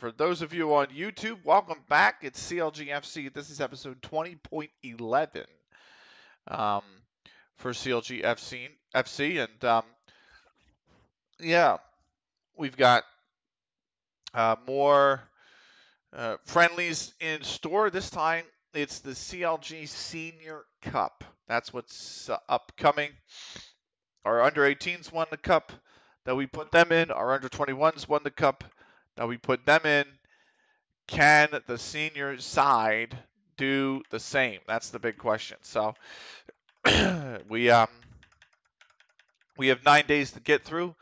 for those of you on YouTube, welcome back. It's CLGFC. This is episode 20.11 um, for CLGFC. FC, and um, yeah, we've got uh, more uh, friendlies in store. This time it's the CLG Senior Cup. That's what's uh, upcoming. Our under 18s won the cup that we put them in. Our under 21s won the cup that we put them in. Can the senior side do the same? That's the big question. So we um we have nine days to get through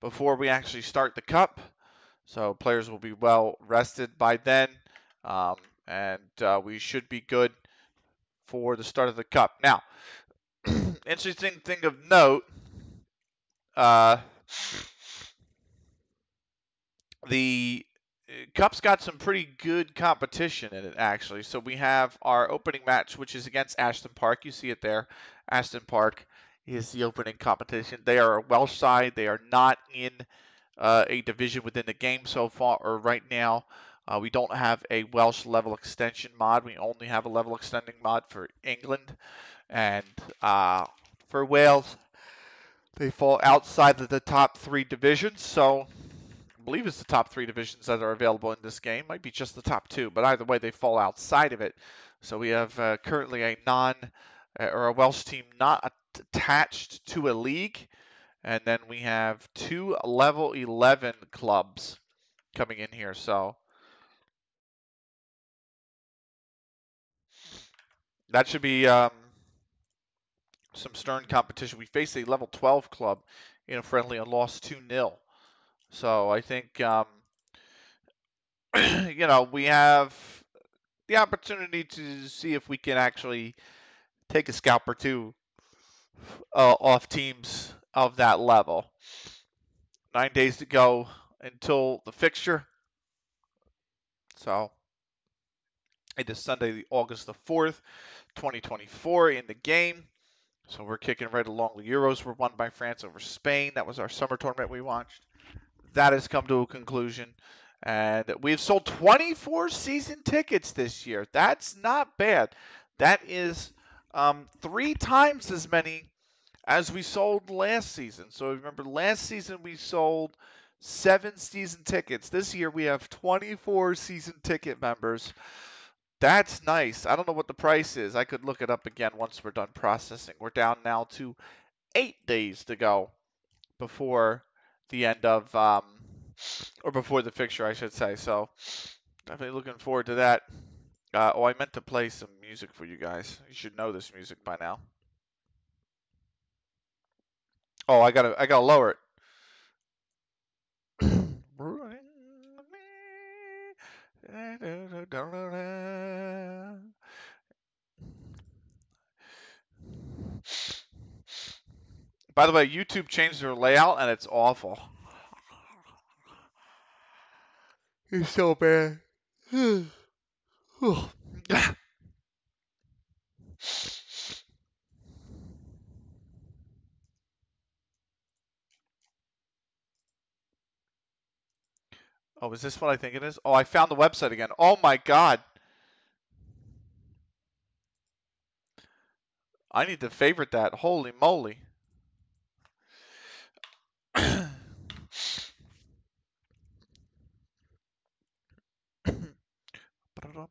before we actually start the cup. So players will be well rested by then, um, and uh, we should be good for the start of the cup. Now, interesting thing of note. Uh, the uh, Cup's got some pretty good competition in it, actually. So we have our opening match, which is against Ashton Park. You see it there. Ashton Park is the opening competition. They are a Welsh side. They are not in uh, a division within the game so far or right now. Uh, we don't have a Welsh level extension mod. We only have a level extending mod for England. And uh, for Wales, they fall outside of the top three divisions. So believe it's the top three divisions that are available in this game. Might be just the top two, but either way, they fall outside of it. So we have uh, currently a non uh, or a Welsh team not attached to a league, and then we have two level 11 clubs coming in here. So that should be um, some stern competition. We faced a level 12 club in a friendly and lost 2 0. So I think, um, you know, we have the opportunity to see if we can actually take a scalp or two uh, off teams of that level. Nine days to go until the fixture. So it is Sunday, August the 4th, 2024 in the game. So we're kicking right along. The Euros were won by France over Spain. That was our summer tournament we watched that has come to a conclusion. And we've sold 24 season tickets this year. That's not bad. That is um, three times as many as we sold last season. So remember, last season we sold seven season tickets. This year we have 24 season ticket members. That's nice. I don't know what the price is. I could look it up again once we're done processing. We're down now to eight days to go before the end of um, or before the fixture, I should say. So definitely looking forward to that. Uh, oh, I meant to play some music for you guys. You should know this music by now. Oh, I gotta, I gotta lower it. By the way, YouTube changed their layout and it's awful. It's so bad. Oh, is this what I think it is? Oh, I found the website again. Oh my god. I need to favorite that. Holy moly. Do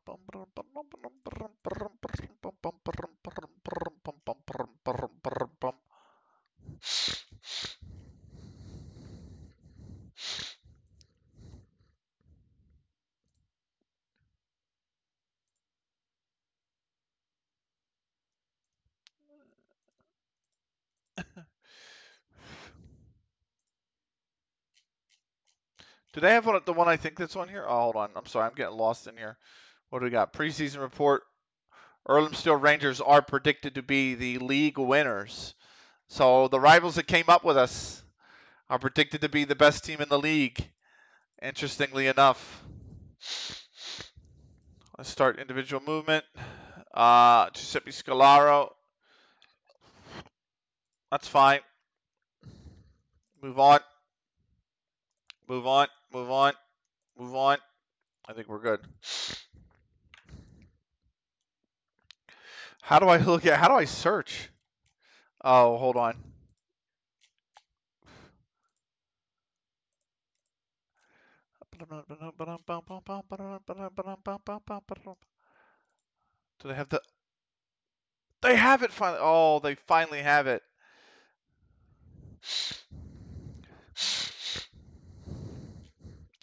they have one, the one I think that's on here? Oh, hold on. I'm sorry. I'm getting lost in here. What do we got? Preseason report. Earlham Steel Rangers are predicted to be the league winners. So the rivals that came up with us are predicted to be the best team in the league. Interestingly enough. Let's start individual movement. Uh, Giuseppe Scalaro. That's fine. Move on. Move on. Move on. Move on. I think we're good. How do I look at? How do I search? Oh, hold on. Do they have the? They have it finally. Oh, they finally have it.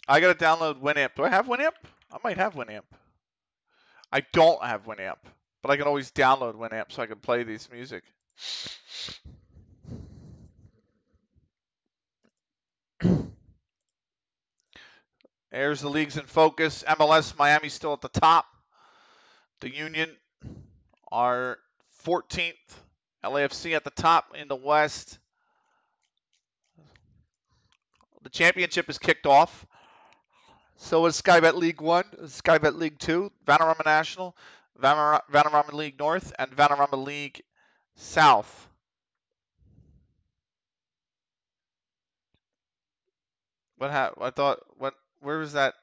I gotta download Winamp. Do I have Winamp? I might have Winamp. I don't have Winamp, but I can always download Winamp so I can play these music. There's the leagues in focus. MLS Miami still at the top. The Union are 14th. LAFC at the top in the West. The championship is kicked off. So is Skybet League One, Skybet League Two, Vanarama National, Vanarama League North, and Vanarama League South. What happened? I thought what where was that?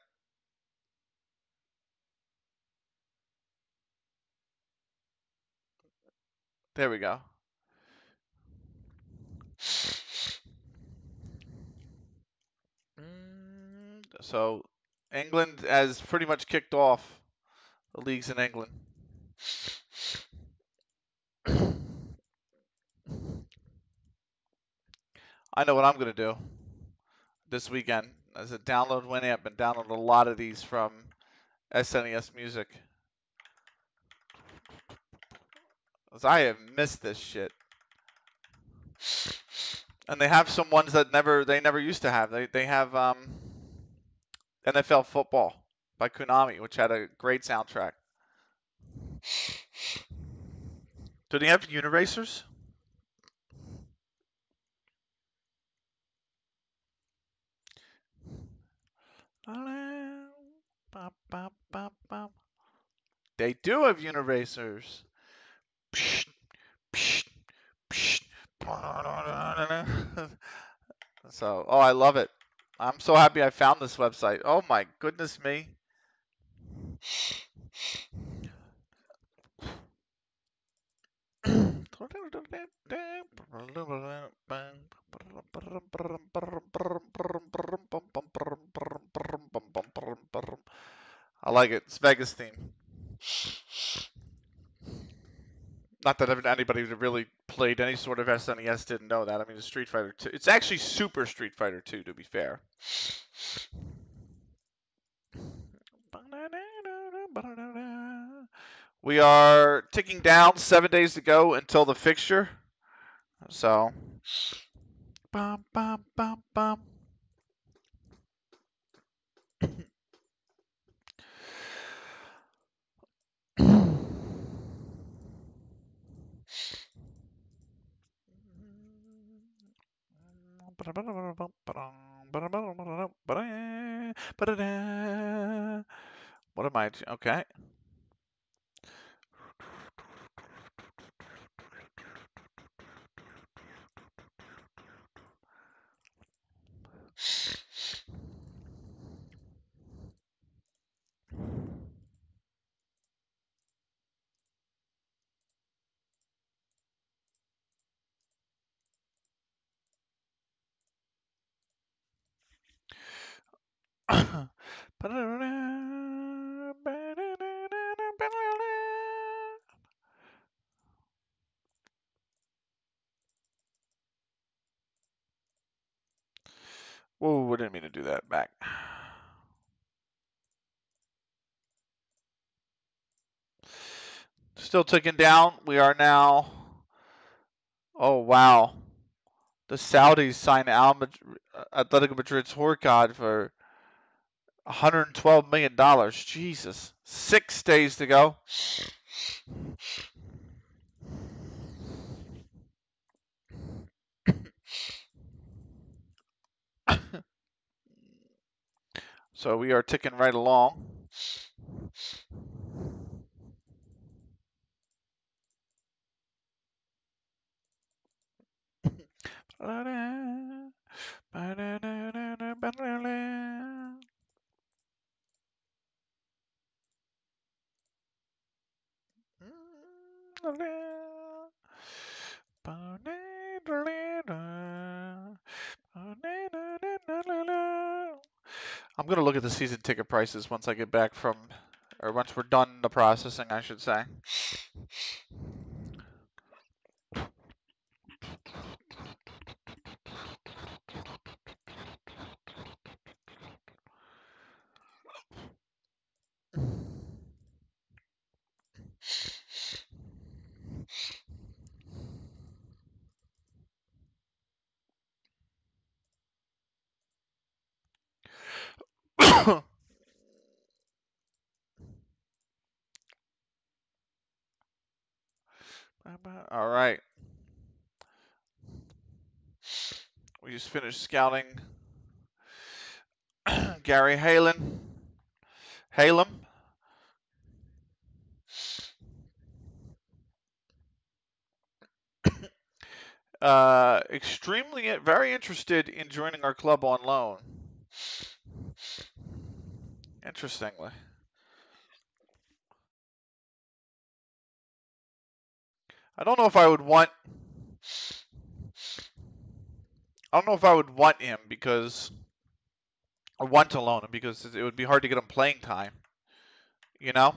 There we go. Mm, so England has pretty much kicked off leagues in England. I know what I'm going to do this weekend. As a download Winamp and download a lot of these from SNES Music. Because I have missed this shit. And they have some ones that never they never used to have. They they have um, NFL Football by Konami, which had a great soundtrack. Do they have Uniracers? They do have Uniracers. so, oh, I love it. I'm so happy I found this website. Oh my goodness me. I like it. It's Vegas theme. Not that anybody who really played any sort of SNES didn't know that. I mean, Street Fighter 2. It's actually Super Street Fighter 2, to be fair. We are ticking down seven days to go until the fixture. So, bum, bum, bum, bum. What am I? Okay. Whoa, I didn't mean to that. Back. Still ticking down. We are now. Oh, wow. The Saudis signed Al Madrid, uh, Atletico Madrid's Horkad for $112 million. Jesus. Six days to go. So we are ticking right along. I'm gonna look at the season ticket prices once I get back from, or once we're done the processing, I should say. All right. We just finished scouting Gary Halen. Halem. Uh, extremely, very interested in joining our club on loan. Interestingly. I don't know if I would want. I don't know if I would want him because, I want to loan him because it would be hard to get him playing time. You know.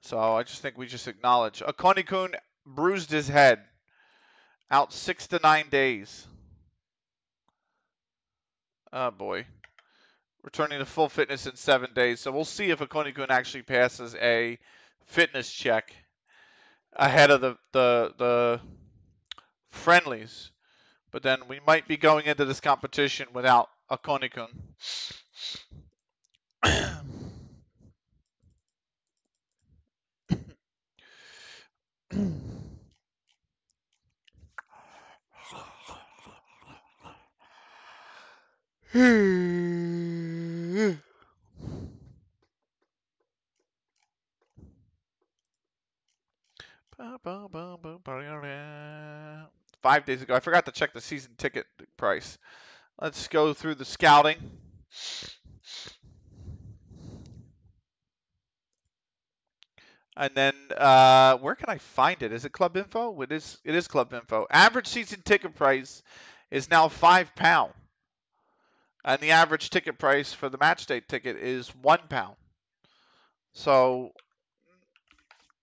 So I just think we just acknowledge. Akoni Kun bruised his head. Out six to nine days. Oh boy. Returning to full fitness in seven days. So we'll see if Akoni Kun actually passes a fitness check ahead of the, the the friendlies. But then we might be going into this competition without a Konikun. Five days ago. I forgot to check the season ticket price. Let's go through the scouting. And then uh, where can I find it? Is it Club Info? It is. It is Club Info. Average season ticket price is now five pound, and the average ticket price for the match day ticket is one pound. So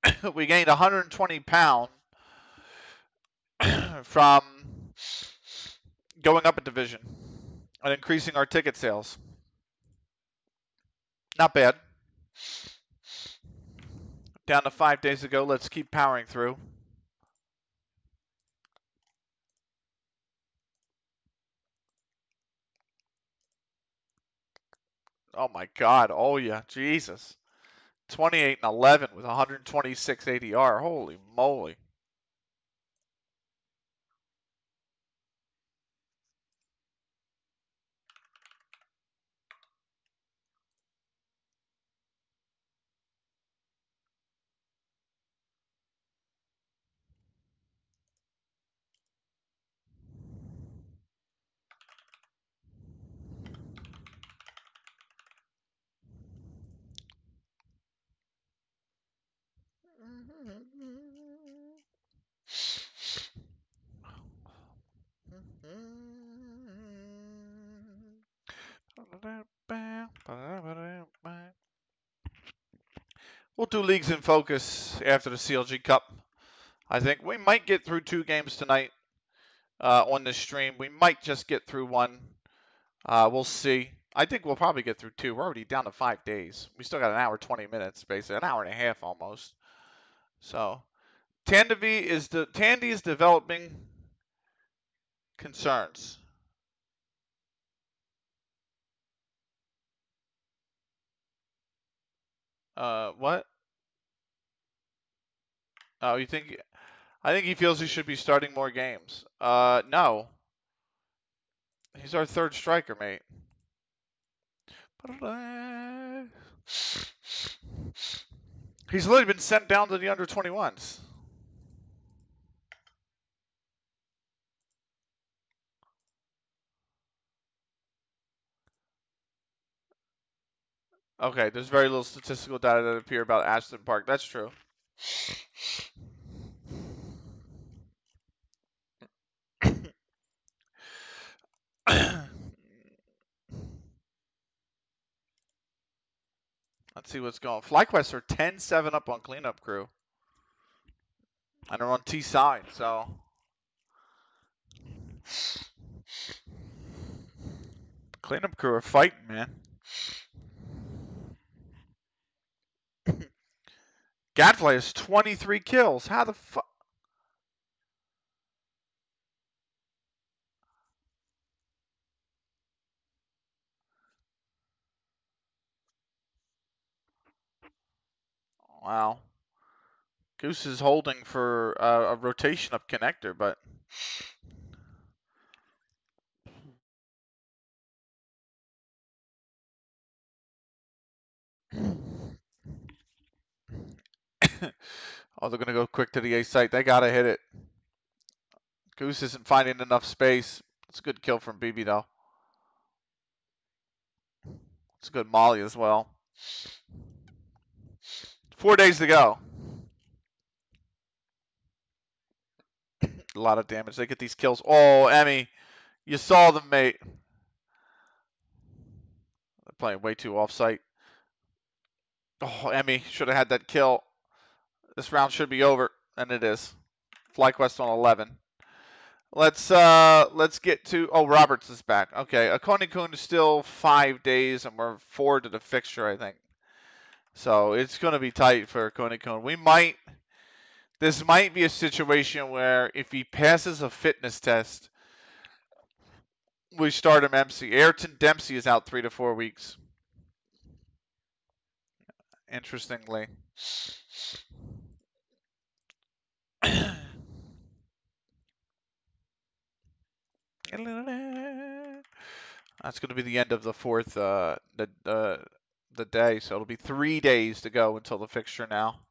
we gained 120 pound from going up a division and increasing our ticket sales. Not bad. Down to five days ago. Let's keep powering through. Oh my God. Oh yeah. Jesus. 28 and 11 with 126 ADR. Holy moly. We'll do leagues in focus after the CLG Cup. I think we might get through two games tonight uh, on this stream. We might just get through one. Uh, we'll see. I think we'll probably get through two. We're already down to five days. We still got an hour, 20 minutes, basically an hour and a half almost. So, Tandy is the Tandy is developing concerns. Uh, what? Oh, you think? I think he feels he should be starting more games. Uh, no. He's our third striker, mate. He's literally been sent down to the under 21s. Okay, there's very little statistical data that appear about Ashton Park. That's true. Let's see what's going. FlyQuest are 10-7 up on cleanup crew. And they're on T side, so cleanup crew are fighting, man. Gadfly has 23 kills. How the fuck? Wow. Goose is holding for a rotation of connector, but oh, they're going to go quick to the A site. They got to hit it. Goose isn't finding enough space. It's a good kill from BB, though. It's a good molly as well. Four days to go. a lot of damage. They get these kills. Oh, Emmy, you saw them, mate. They're playing way too off-site. Oh, Emmy should have had that kill. This round should be over, and it is. FlyQuest on 11. Let's uh let's get to oh Roberts is back. Okay, Akoni is still five days, and we're four to the fixture, I think. So it's going to be tight for Kun. We might this might be a situation where if he passes a fitness test, we start him MC. Ayrton Dempsey is out three to four weeks. Interestingly. That's going to be the end of the fourth uh, the uh, the day, so it'll be three days to go until the fixture now.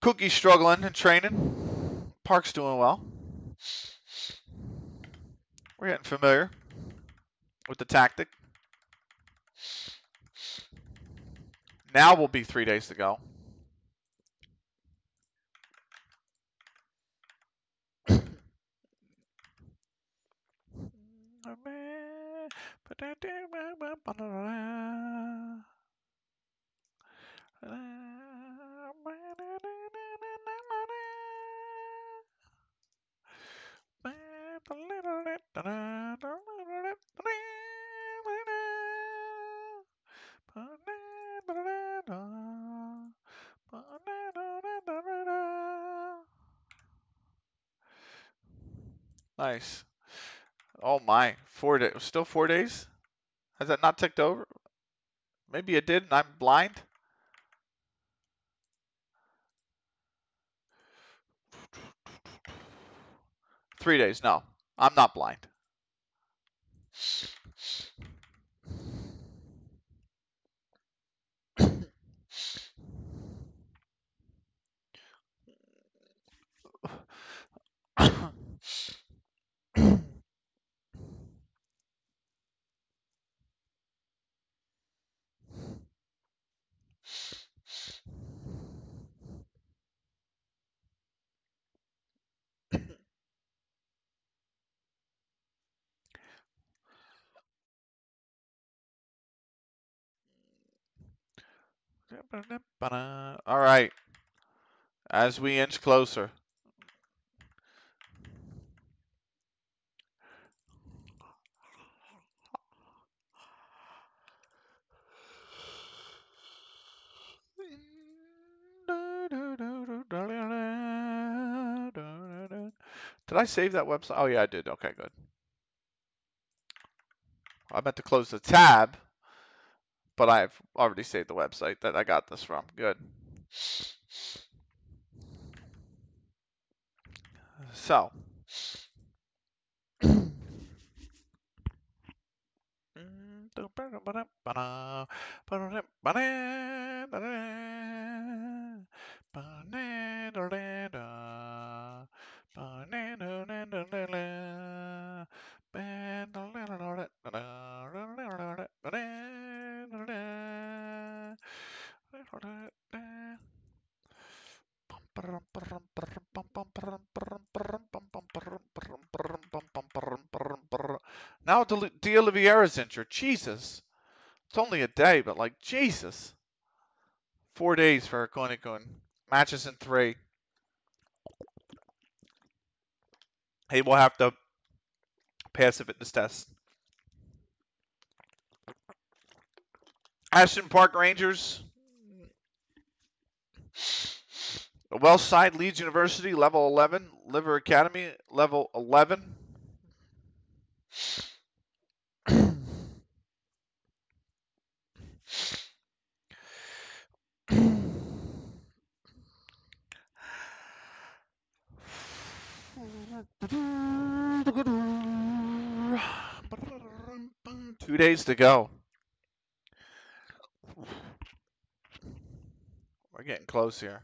Cookie's struggling and training. Park's doing well. We're getting familiar with the tactic. Now will be three days to go. Nice. Oh my, four days. Still four days? Has that not ticked over? Maybe it did and I'm blind? Three days. No, I'm not blind. All right. As we inch closer. Did I save that website? Oh, yeah, I did. Okay, good. I meant to close the tab but I've already saved the website that I got this from. Good. So. Now D'Oliviera's injured. Jesus. It's only a day, but like, Jesus. Four days for Konikun. Matches in three. He will have to pass a fitness test. Ashton Park Rangers. Wellside Leeds University, level 11. Liver Academy, level 11. Two days to go. We're getting close here.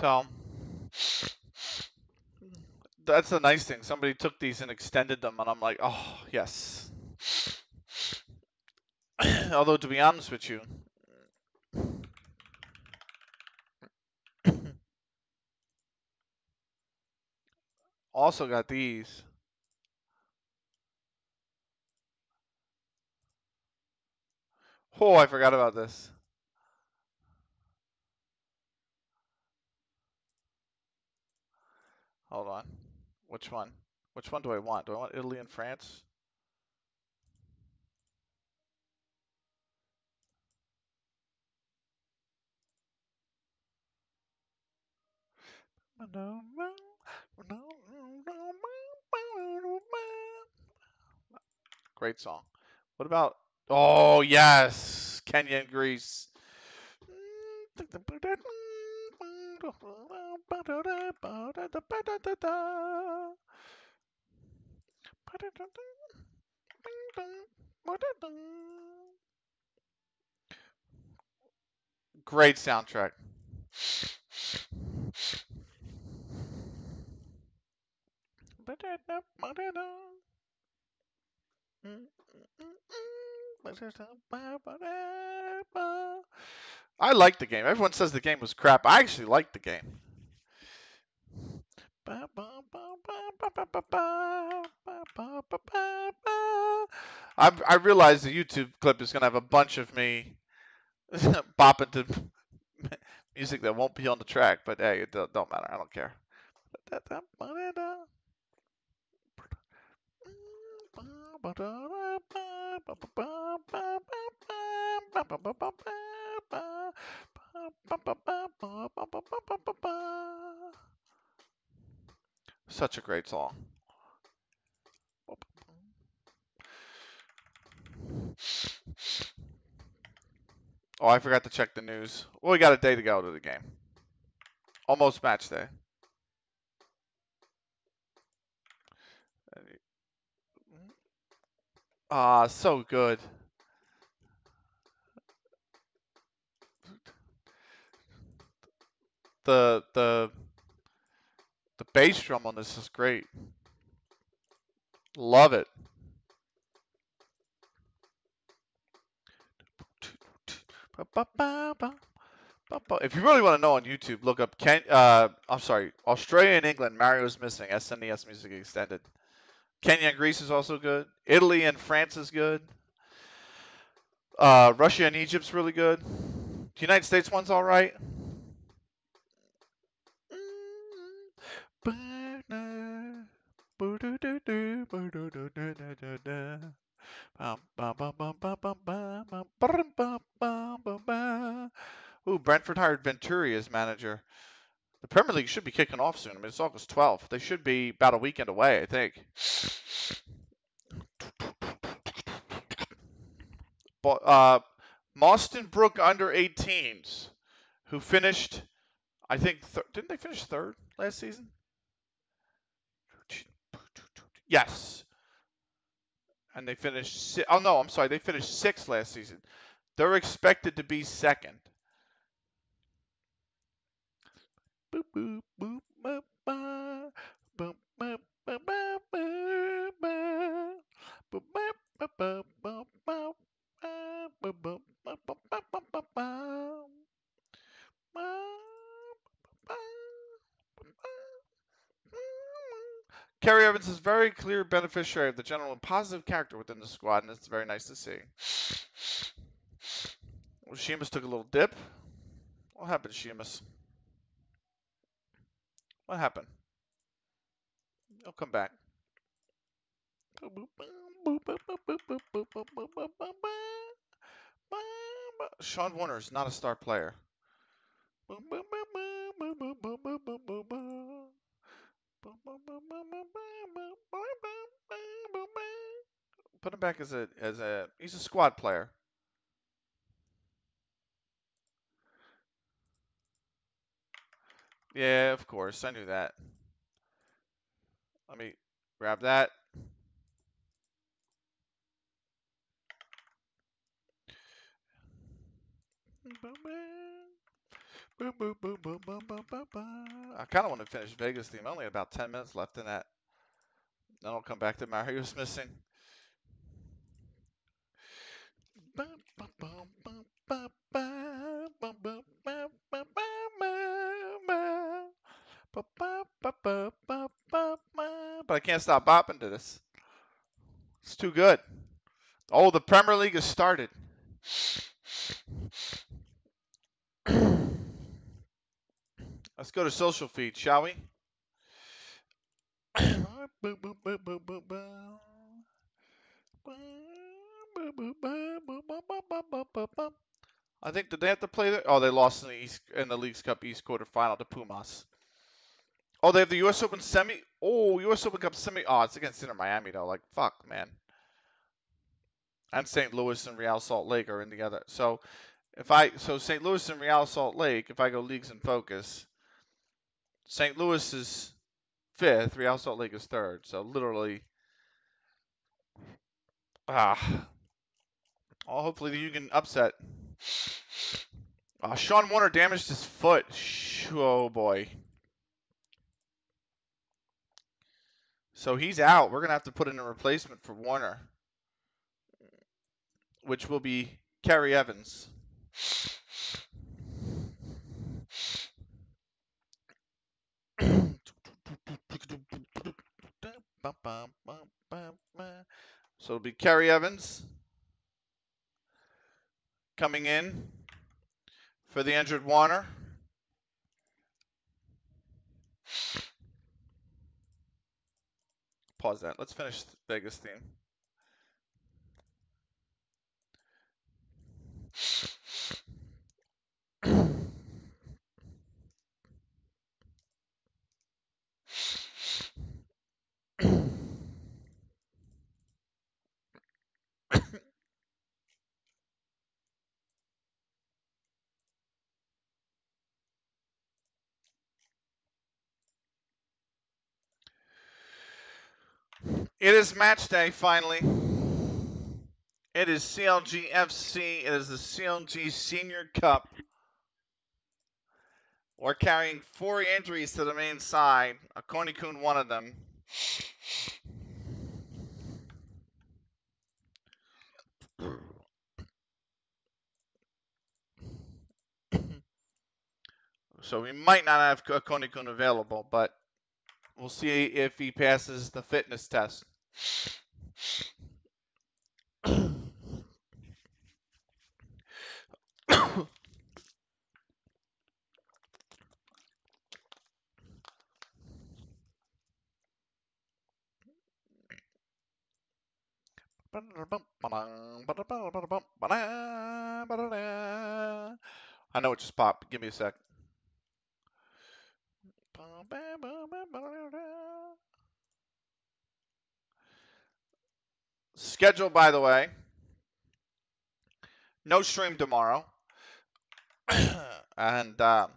So that's the nice thing. Somebody took these and extended them, and I'm like, oh yes. Although to be honest with you, also got these. Oh, I forgot about this. Hold on. Which one? Which one do I want? Do I want Italy and France? Great song. What about? Oh yes, Kenya and Greece. Great soundtrack. I like the game. Everyone says the game was crap. I actually like the game. I I realize the YouTube clip is gonna have a bunch of me bopping to music that won't be on the track, but hey, it don't, don't matter. I don't care. Such a great song. Oh, I forgot to check the news. Well, we got a day to go to the game. Almost match day. Ah, so good. The the the bass drum on this is great. Love it. If you really want to know on YouTube, look up Ken. Uh, I'm sorry, Australia and England. Mario's missing. SNES Music Extended. Kenya and Greece is also good. Italy and France is good. Uh, Russia and Egypt's really good. The United States one's all right. Ooh, Brentford hired Venturi as manager. The Premier League should be kicking off soon. I mean, it's August 12th. They should be about a weekend away, I think. But uh, Mawston Brook under 18s, who finished, I think, th- didn't they finish third last season? Yes. and they finished. Si- oh no, I'm sorry, they finished sixth last season. They're expected to be second. Very clear beneficiary of the general and positive character within the squad, and it's very nice to see. Well, Sheamus took a little dip. What happened, Sheamus? What happened? He'll come back. Sean Warner is not a star player. Put him back as a as a he's a squad player. Yeah, of course. I knew that. Let me grab that. I kind of want to finish Vegas theme. Only about 10 minutes left in that. Then I'll come back to Mario's missing. I can't stop bopping to this. It's too good. Oh, the Premier League has started. Let's go to social feed, shall we? I think did they have to play the Oh, they lost in the East in the Leagues Cup East quarterfinal to Pumas. Oh, they have the U.S. Open semi. Oh, U.S. Open Cup semi. Oh, it's against Inter Miami though. Like fuck, man. And St. Louis and Real Salt Lake are in the other. So if I so St. Louis and Real Salt Lake, if I go leagues in focus, St. Louis is fifth, Real Salt Lake is third. So literally, ah, Well, hopefully you can upset. Uh, Sean Warner damaged his foot. Oh boy. So he's out. We're gonna have to put in a replacement for Warner, which will be Kerry Evans. So it'll be Kerry Evans coming in for the injured Warner. Pause that. Let's finish Vegas theme. It is match day finally. It is CLG FC. It is the CLG Senior Cup. We're carrying four injuries to the main side. Akoni Kun, one of them. So we might not have Kun available, but we'll see if he passes the fitness test. I know it just popped. Give me a sec. Schedule, by the way. No stream tomorrow. and um,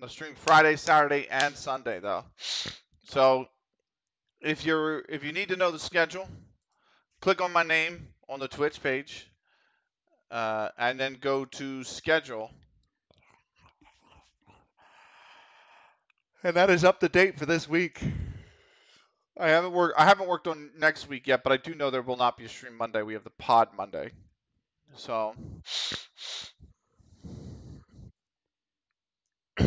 no stream Friday, Saturday, and Sunday though. So if you're if you need to know the schedule, click on my name on the Twitch page, uh, and then go to schedule. And that is up to date for this week. I haven't worked. I haven't worked on next week yet, but I do know there will not be a stream Monday. We have the pod Monday, so.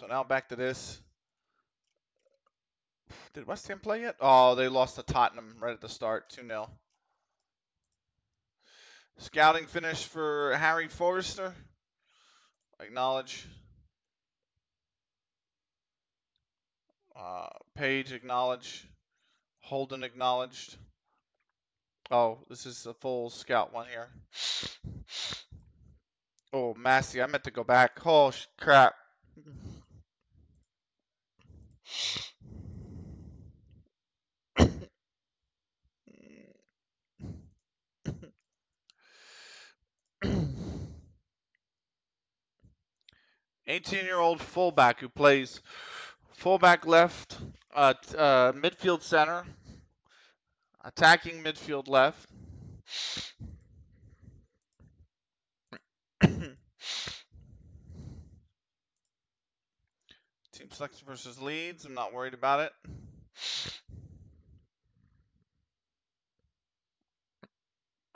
So now back to this. Did West Ham play yet? Oh, they lost to Tottenham right at the start, 2 0. Scouting finish for Harry Forrester. Acknowledge. Page acknowledge. Holden acknowledged. Oh, this is a full scout one here. Oh, Massey, I meant to go back. Oh, crap. 18 year old fullback who plays fullback left, uh, uh, midfield center, attacking midfield left. Team selection versus Leeds. I'm not worried about it.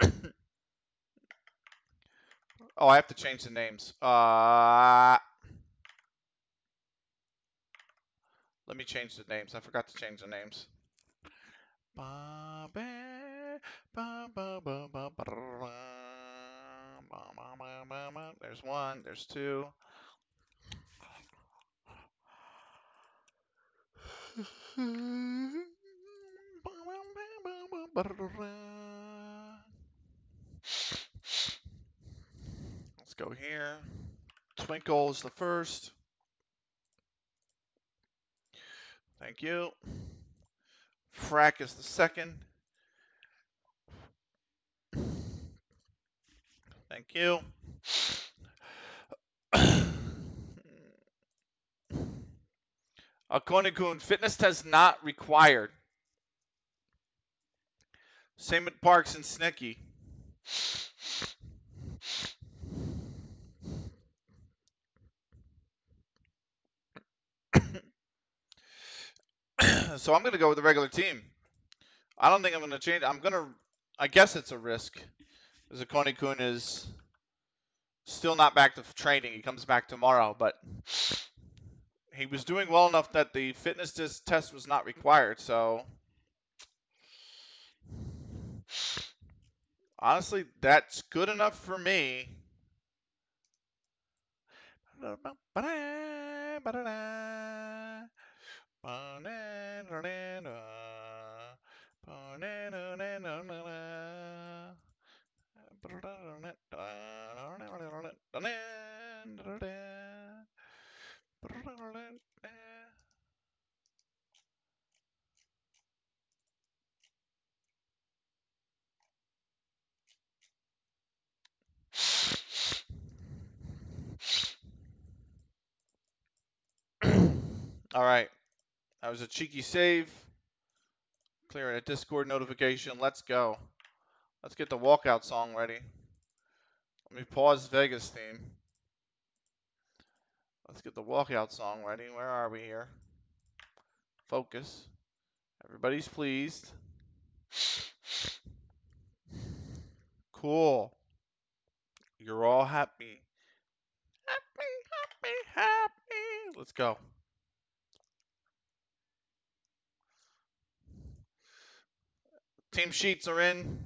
oh, I have to change the names. Uh, Let me change the names. I forgot to change the names. There's one, there's two. Let's go here. Twinkle is the first. Thank you. Frack is the second. Thank you. A Konikun fitness test not required. Same at Parks and Snicky. So I'm going to go with the regular team. I don't think I'm going to change. I'm going to. I guess it's a risk. Zakoni Kun is still not back to training. He comes back tomorrow, but he was doing well enough that the fitness test was not required. So honestly, that's good enough for me. All right. That was a cheeky save. Clearing a Discord notification. Let's go. Let's get the walkout song ready. Let me pause Vegas theme. Let's get the walkout song ready. Where are we here? Focus. Everybody's pleased. Cool. You're all happy. Happy, happy, happy. Let's go. Team sheets are in.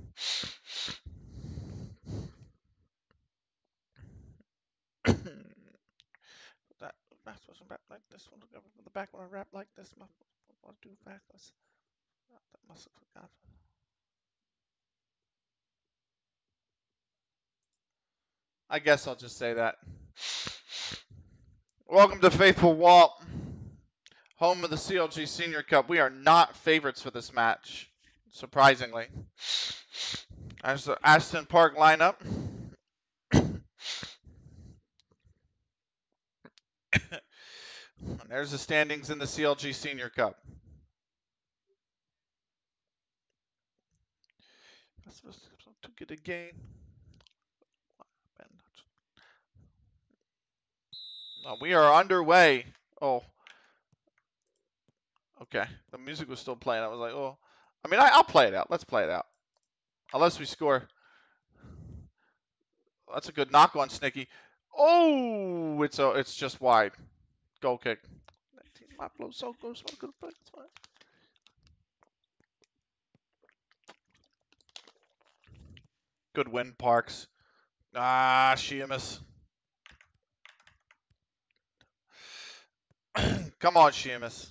that that's was wrap like this one. The back one I wrap like this. My I'll do backless. That must have forgot. I guess I'll just say that. Welcome to Faithful Walt, home of the CLG Senior Cup. We are not favorites for this match surprisingly. As the Aston Park lineup. there's the standings in the CLG Senior Cup. I'm supposed to get a game. Oh, we are underway. Oh. Okay. The music was still playing. I was like, oh. I mean, I, will play it out. Let's play it out. Unless we score. That's a good knock on Snicky. Oh, it's a, it's just wide. Goal kick. Good win, Parks. Ah, Sheamus. Come on, Sheamus.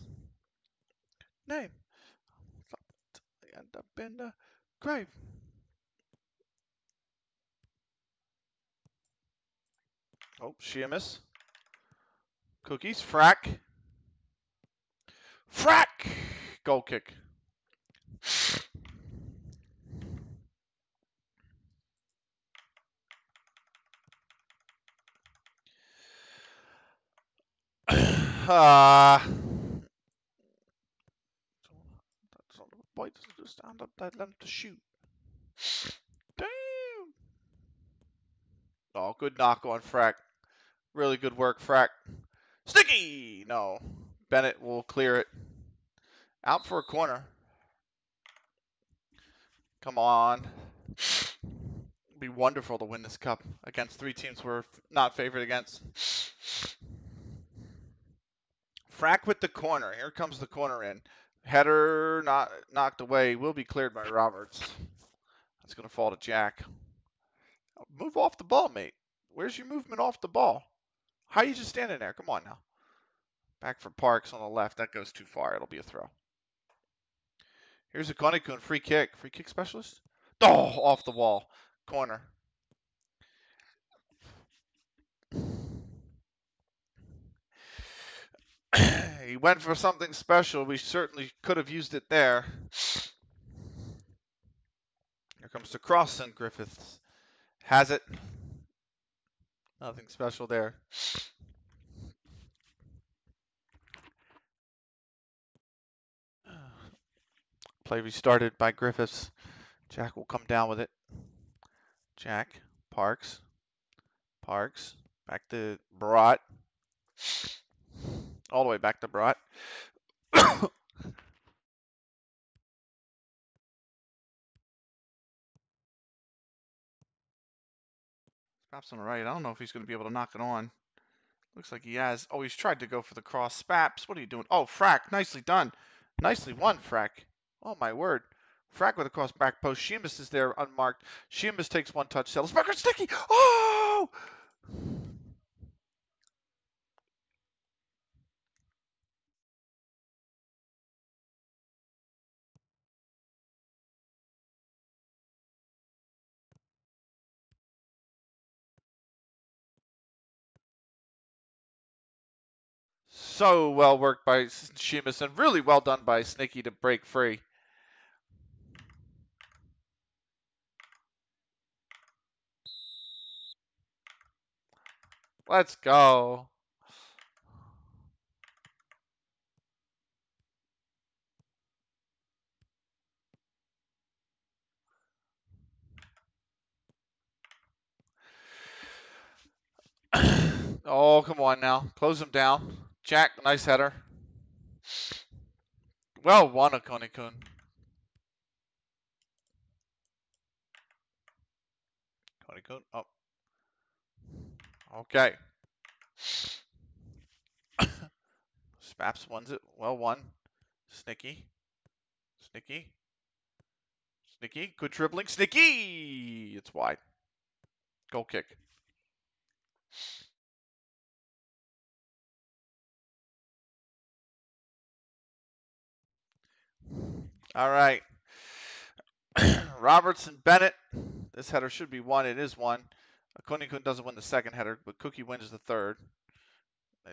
Name. In the grave. Oh, Sheamus. Cookies. Frack. Frack! Goal kick. Uh, boy doesn't just stand up, they let him to shoot. Damn! Oh, good knock on Frack. Really good work, Frack. Snicky! No. Bennett will clear it. Out for a corner. Come on. It'd be wonderful to win this cup against three teams we're not favored against. Frack with the corner. Here comes the corner in. Header not knocked away. Will be cleared by Roberts. That's going to fall to Jack. Move off the ball, mate. Where's your movement off the ball? How are you just standing there? Come on now. Back for Parks on the left. That goes too far. It'll be a throw. Here's a Konikun free kick. Free kick specialist. Oh, off the wall. Corner. he went for something special. We certainly could have used it there. Here comes the cross, and Griffiths has it. Nothing special there. Play restarted by Griffiths. Jack will come down with it. Jack, Parks, Parks, back to Brat all the way back to Brat. Spaps on the right. I don't know if he's going to be able to knock it on. Looks like he has. Oh, he's tried to go for the cross. Spaps, what are you doing? Oh, Frack, nicely done. Nicely won, Frack. Oh, my word. Frack with a cross back post. Sheamus is there unmarked. Sheamus takes one touch. Selsberger sticky. Oh! So well worked by Sheamus and really well done by Snicky to break free. Let's go. oh, come on now. Close them down. Jack, nice header. Well won, Akoni-kun. Akoni-kun, oh. Okay. Spaps wins it. Well won. Snicky. Snicky. Snicky. Good dribbling. Snicky! It's wide. Goal kick. All right. Robertson Bennett. This header should be one. It is one. Konikun doesn't win the second header, but Cookie wins the third.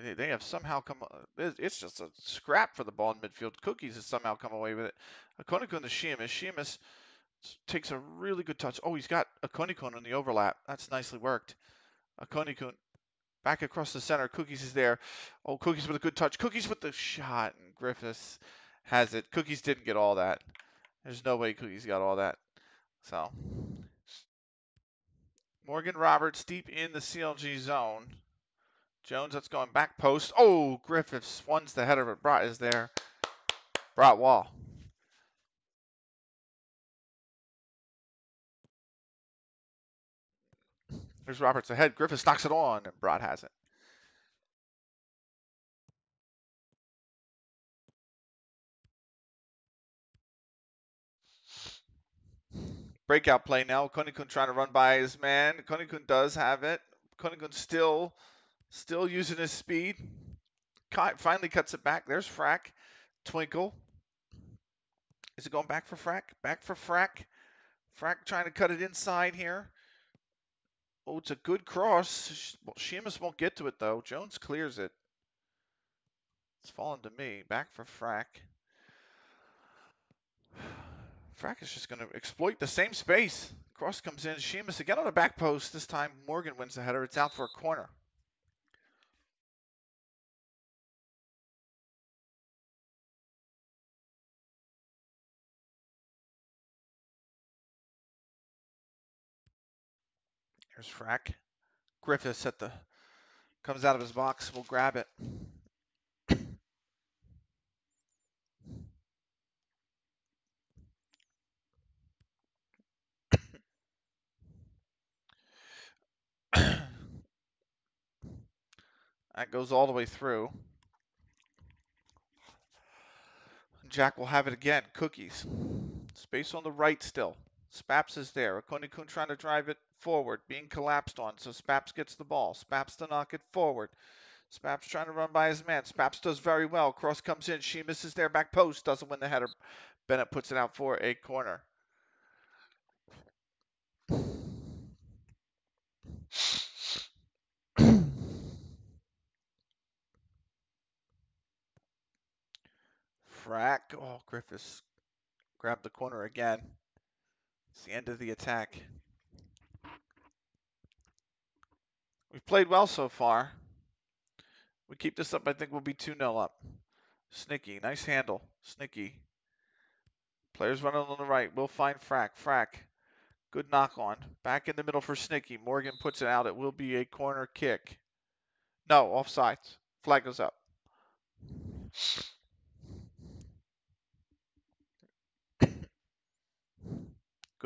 They, they have somehow come. Uh, it's just a scrap for the ball in midfield. Cookies has somehow come away with it. Konikun to Sheamus. Sheamus takes a really good touch. Oh, he's got a Konikun in the overlap. That's nicely worked. A Konikun back across the center. Cookies is there. Oh, Cookies with a good touch. Cookies with the shot. And Griffiths has it. Cookies didn't get all that. There's no way Cookies got all that. So Morgan Roberts deep in the CLG zone. Jones, that's going back post. Oh, Griffiths one's the header, but Brat is there. Brat wall. There's Roberts ahead. Griffiths knocks it on, and Brat has it. Breakout play now. Konikun trying to run by his man. Konikun does have it. Konikun still, still using his speed. Finally cuts it back. There's Frack. Twinkle. Is it going back for Frack? Back for Frack. Frack trying to cut it inside here. Oh, it's a good cross. Sheamus won't get to it, though. Jones clears it. It's fallen to me. Back for Frack. Frack is just going to exploit the same space. Cross comes in. Sheamus again on the back post. This time Morgan wins the header. It's out for a corner. Here's Frack. Griffiths at the comes out of his box. We'll grab it. That goes all the way through. Jack will have it again. Cookies. Space on the right still. Spaps is there. Akoni-kun trying to drive it forward, being collapsed on. So Spaps gets the ball. Spaps to knock it forward. Spaps trying to run by his man. Spaps does very well. Cross comes in. She misses their back post. Doesn't win the header. Bennett puts it out for a corner. Frack. Oh, Griffiths grabbed the corner again. It's the end of the attack. We've played well so far. We keep this up, I think we'll be 2 0 up. Snicky, nice handle. Snicky. Players running on the right. We'll find Frack. Frack. Good knock on. Back in the middle for Snicky. Morgan puts it out. It will be a corner kick. No, offsides. Flag goes up.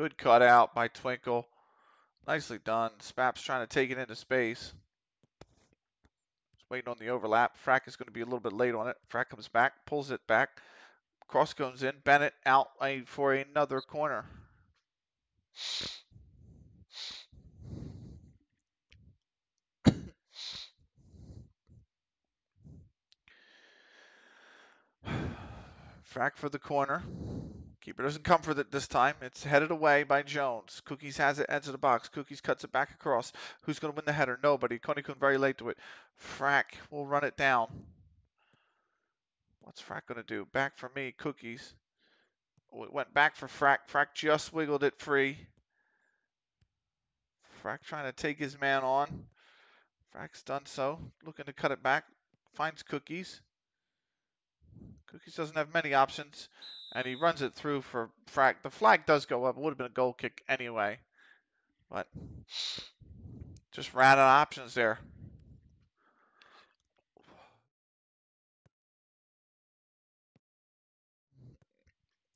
Good cut out by Twinkle. Nicely done. Spaps trying to take it into space. Just waiting on the overlap. Frack is going to be a little bit late on it. Frack comes back, pulls it back. Cross comes in. Bennett out for another corner. Frack for the corner. Keeper doesn't come for it this time. It's headed away by Jones. Cookies has it, edge of the box. Cookies cuts it back across. Who's going to win the header? Nobody. Konikun very late to it. Frack will run it down. What's Frack going to do? Back for me. Cookies. Oh, it went back for Frack. Frack just wiggled it free. Frack trying to take his man on. Frack's done so. Looking to cut it back. Finds Cookies. Cookies doesn't have many options and he runs it through for Frack. The flag does go up. It would have been a goal kick anyway. But just ran out of options there.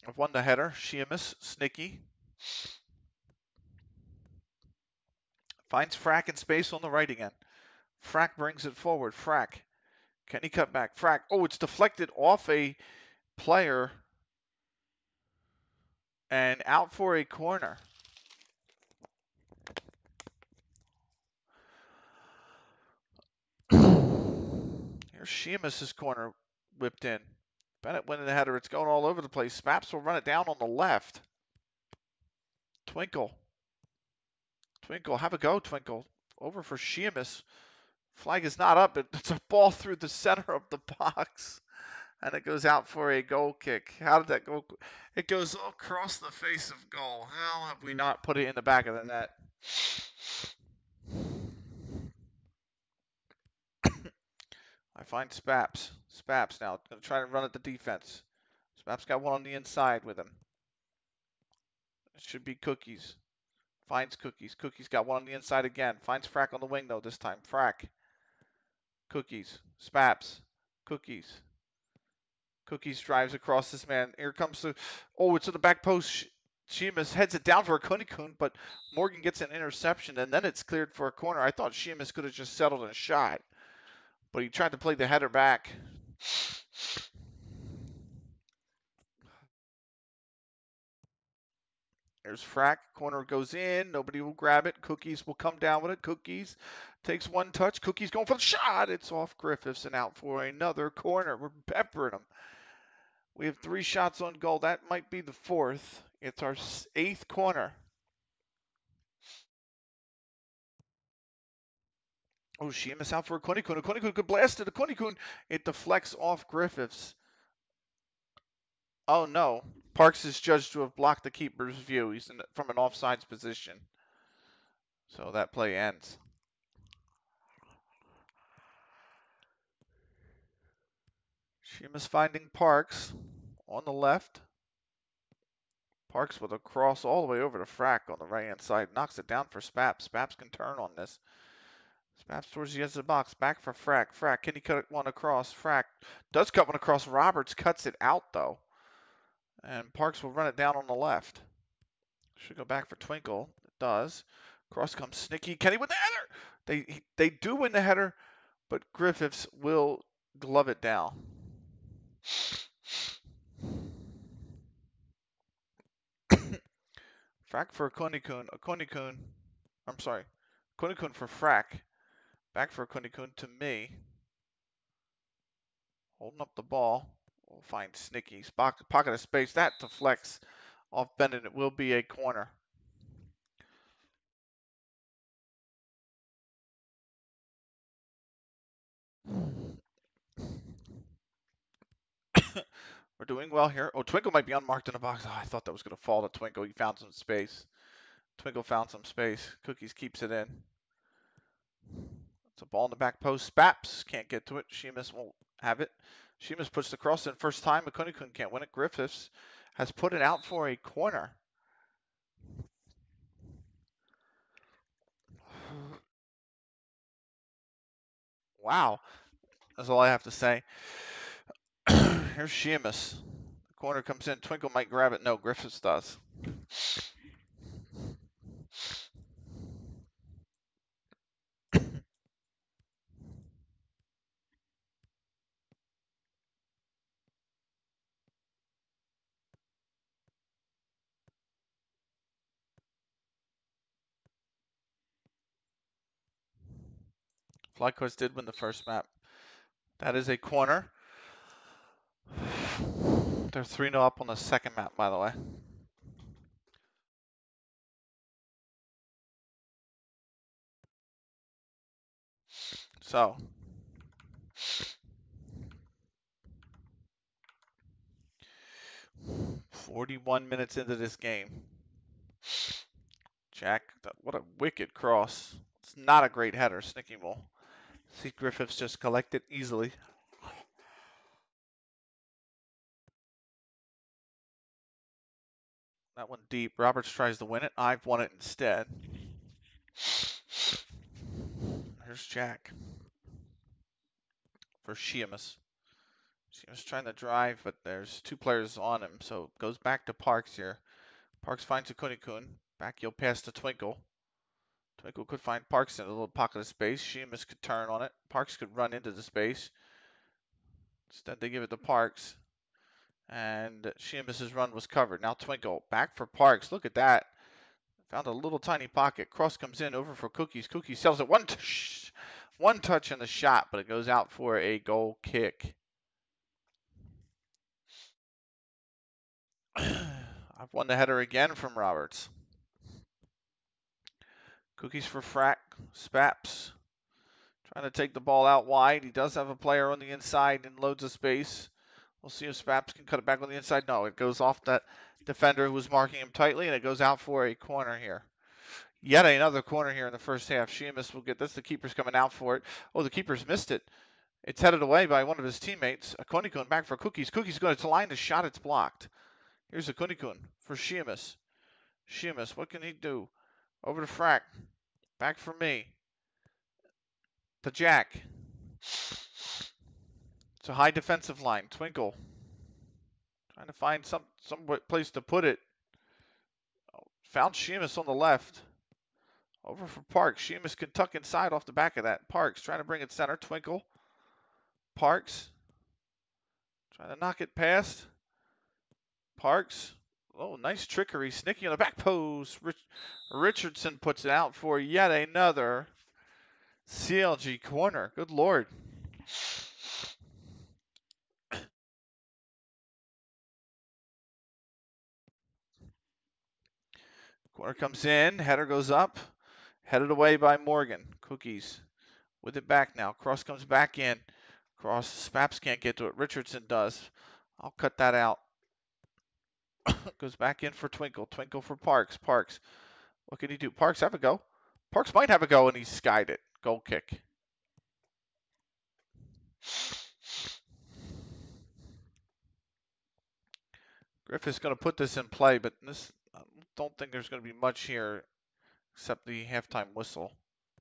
I've won the header. Sheamus, Snicky. Finds Frack in space on the right again. Frack brings it forward. Frack. Can he cut back? Frack. Oh, it's deflected off a player and out for a corner. Here's Sheamus' corner whipped in. Bennett winning the header. It's going all over the place. Spaps will run it down on the left. Twinkle. Twinkle, have a go, Twinkle. Over for Sheamus. Flag is not up. It's a ball through the center of the box and it goes out for a goal kick. How did that go? It goes across the face of goal. How have we not put it in the back of the net? I find Spaps. Spaps now. Going to try to run at the defense. Spaps got one on the inside with him. It should be Cookies. Finds Cookies. Cookies got one on the inside again. Finds Frack on the wing, though, this time. Frack. Cookies. Spaps. Cookies. Cookies drives across this man. Here comes the. Oh, it's in the back post. Sheamus heads it down for a Kunikun, but Morgan gets an interception, and then it's cleared for a corner. I thought Sheamus could have just settled and shot, but he tried to play the header back. There's Frack. Corner goes in. Nobody will grab it. Cookies will come down with it. Cookies takes one touch. Cookies going for the shot. It's off Griffiths and out for another corner. We're peppering them. We have three shots on goal. That might be the fourth. It's our eighth corner. Oh, Sheamus out for a Kunikun. A Kunikun could blast it. A Kunikun. It deflects off Griffiths. Oh, no. Parks is judged to have blocked the keeper's view. He's in, from an offsides position. So that play ends. Sheamus finding Parks on the left. Parks with a cross all the way over to Frack on the right hand side. Knocks it down for Spaps. Spaps can turn on this. Spaps towards the edge of the box. Back for Frack. Frack, can he cut one across? Frack does cut one across. Roberts cuts it out though. And Parks will run it down on the left. Should go back for Twinkle. It does. Cross comes Snicky. Kenny with the header. They they do win the header, but Griffiths will glove it down. Frack for Konikun. A Konikun. I'm sorry. Konikun for Frack. Back for Konikun to me. Holding up the ball. We'll find Snicky. Pocket of space. That deflects off Bennett. It will be a corner. We're doing well here. Oh, Twinkle might be unmarked in the box. Oh, I thought that was going to fall to Twinkle. He found some space. Twinkle found some space. Cookies keeps it in. It's a ball in the back post. Spaps can't get to it. Sheamus won't have it. Sheamus puts the cross in first time. McCunney can't win it. Griffiths has put it out for a corner. Wow. That's all I have to say. Here's Sheamus. The corner comes in. Twinkle might grab it. No, Griffiths does. FlyQuest did win the first map. That is a corner. They're 3 0 up on the second map, by the way. So, Forty-one minutes into this game, Jack. What a wicked cross! It's not a great header. Snicky Mole. see Griffiths just collect it easily. That one deep. Roberts tries to win it. I've won it instead. Here's Jack. For Sheamus. Sheamus trying to drive, but there's two players on him, so goes back to Parks here. Parks finds a Kunikun. Back heel pass to Twinkle. Twinkle could find Parks in a little pocket of space. Sheamus could turn on it. Parks could run into the space. Instead, they give it to Parks. And Sheamus's run was covered. Now Twinkle back for Parks. Look at that. Found a little tiny pocket. Cross comes in over for Cookies. Cookies sells it one touch, one touch in the shot, but it goes out for a goal kick. I've won the header again from Roberts. Cookies for Frack. Spaps. Trying to take the ball out wide. He does have a player on the inside and loads of space. We'll see if Spaps can cut it back on the inside. No, it goes off that defender who was marking him tightly, and it goes out for a corner here. Yet another corner here in the first half. Sheamus will get this. The keeper's coming out for it. Oh, the keeper's missed it. It's headed away by one of his teammates. A Kunikun back for Cookies. Cookies going to line the shot. It's blocked. Here's a Kunikun for Sheamus. Sheamus, what can he do? Over to Frack. Back for me. The Jack. A high defensive line. Twinkle. Trying to find some some place to put it. Oh, found Sheamus on the left. Over for Parks. Sheamus can tuck inside off the back of that. Parks trying to bring it center. Twinkle. Parks. Trying to knock it past. Parks. Oh, nice trickery. Snicky on the back post. Rich Richardson puts it out for yet another CLG corner. Good lord. Corner comes in, header goes up, headed away by Morgan. Cookies with it back now. Cross comes back in. Cross, Spaps can't get to it. Richardson does. I'll cut that out. goes back in for Twinkle. Twinkle for Parks. Parks. What can he do? Parks have a go. Parks might have a go, and he skied it. Goal kick. Griffith's going to put this in play, but this don't think there's going to be much here except the halftime whistle.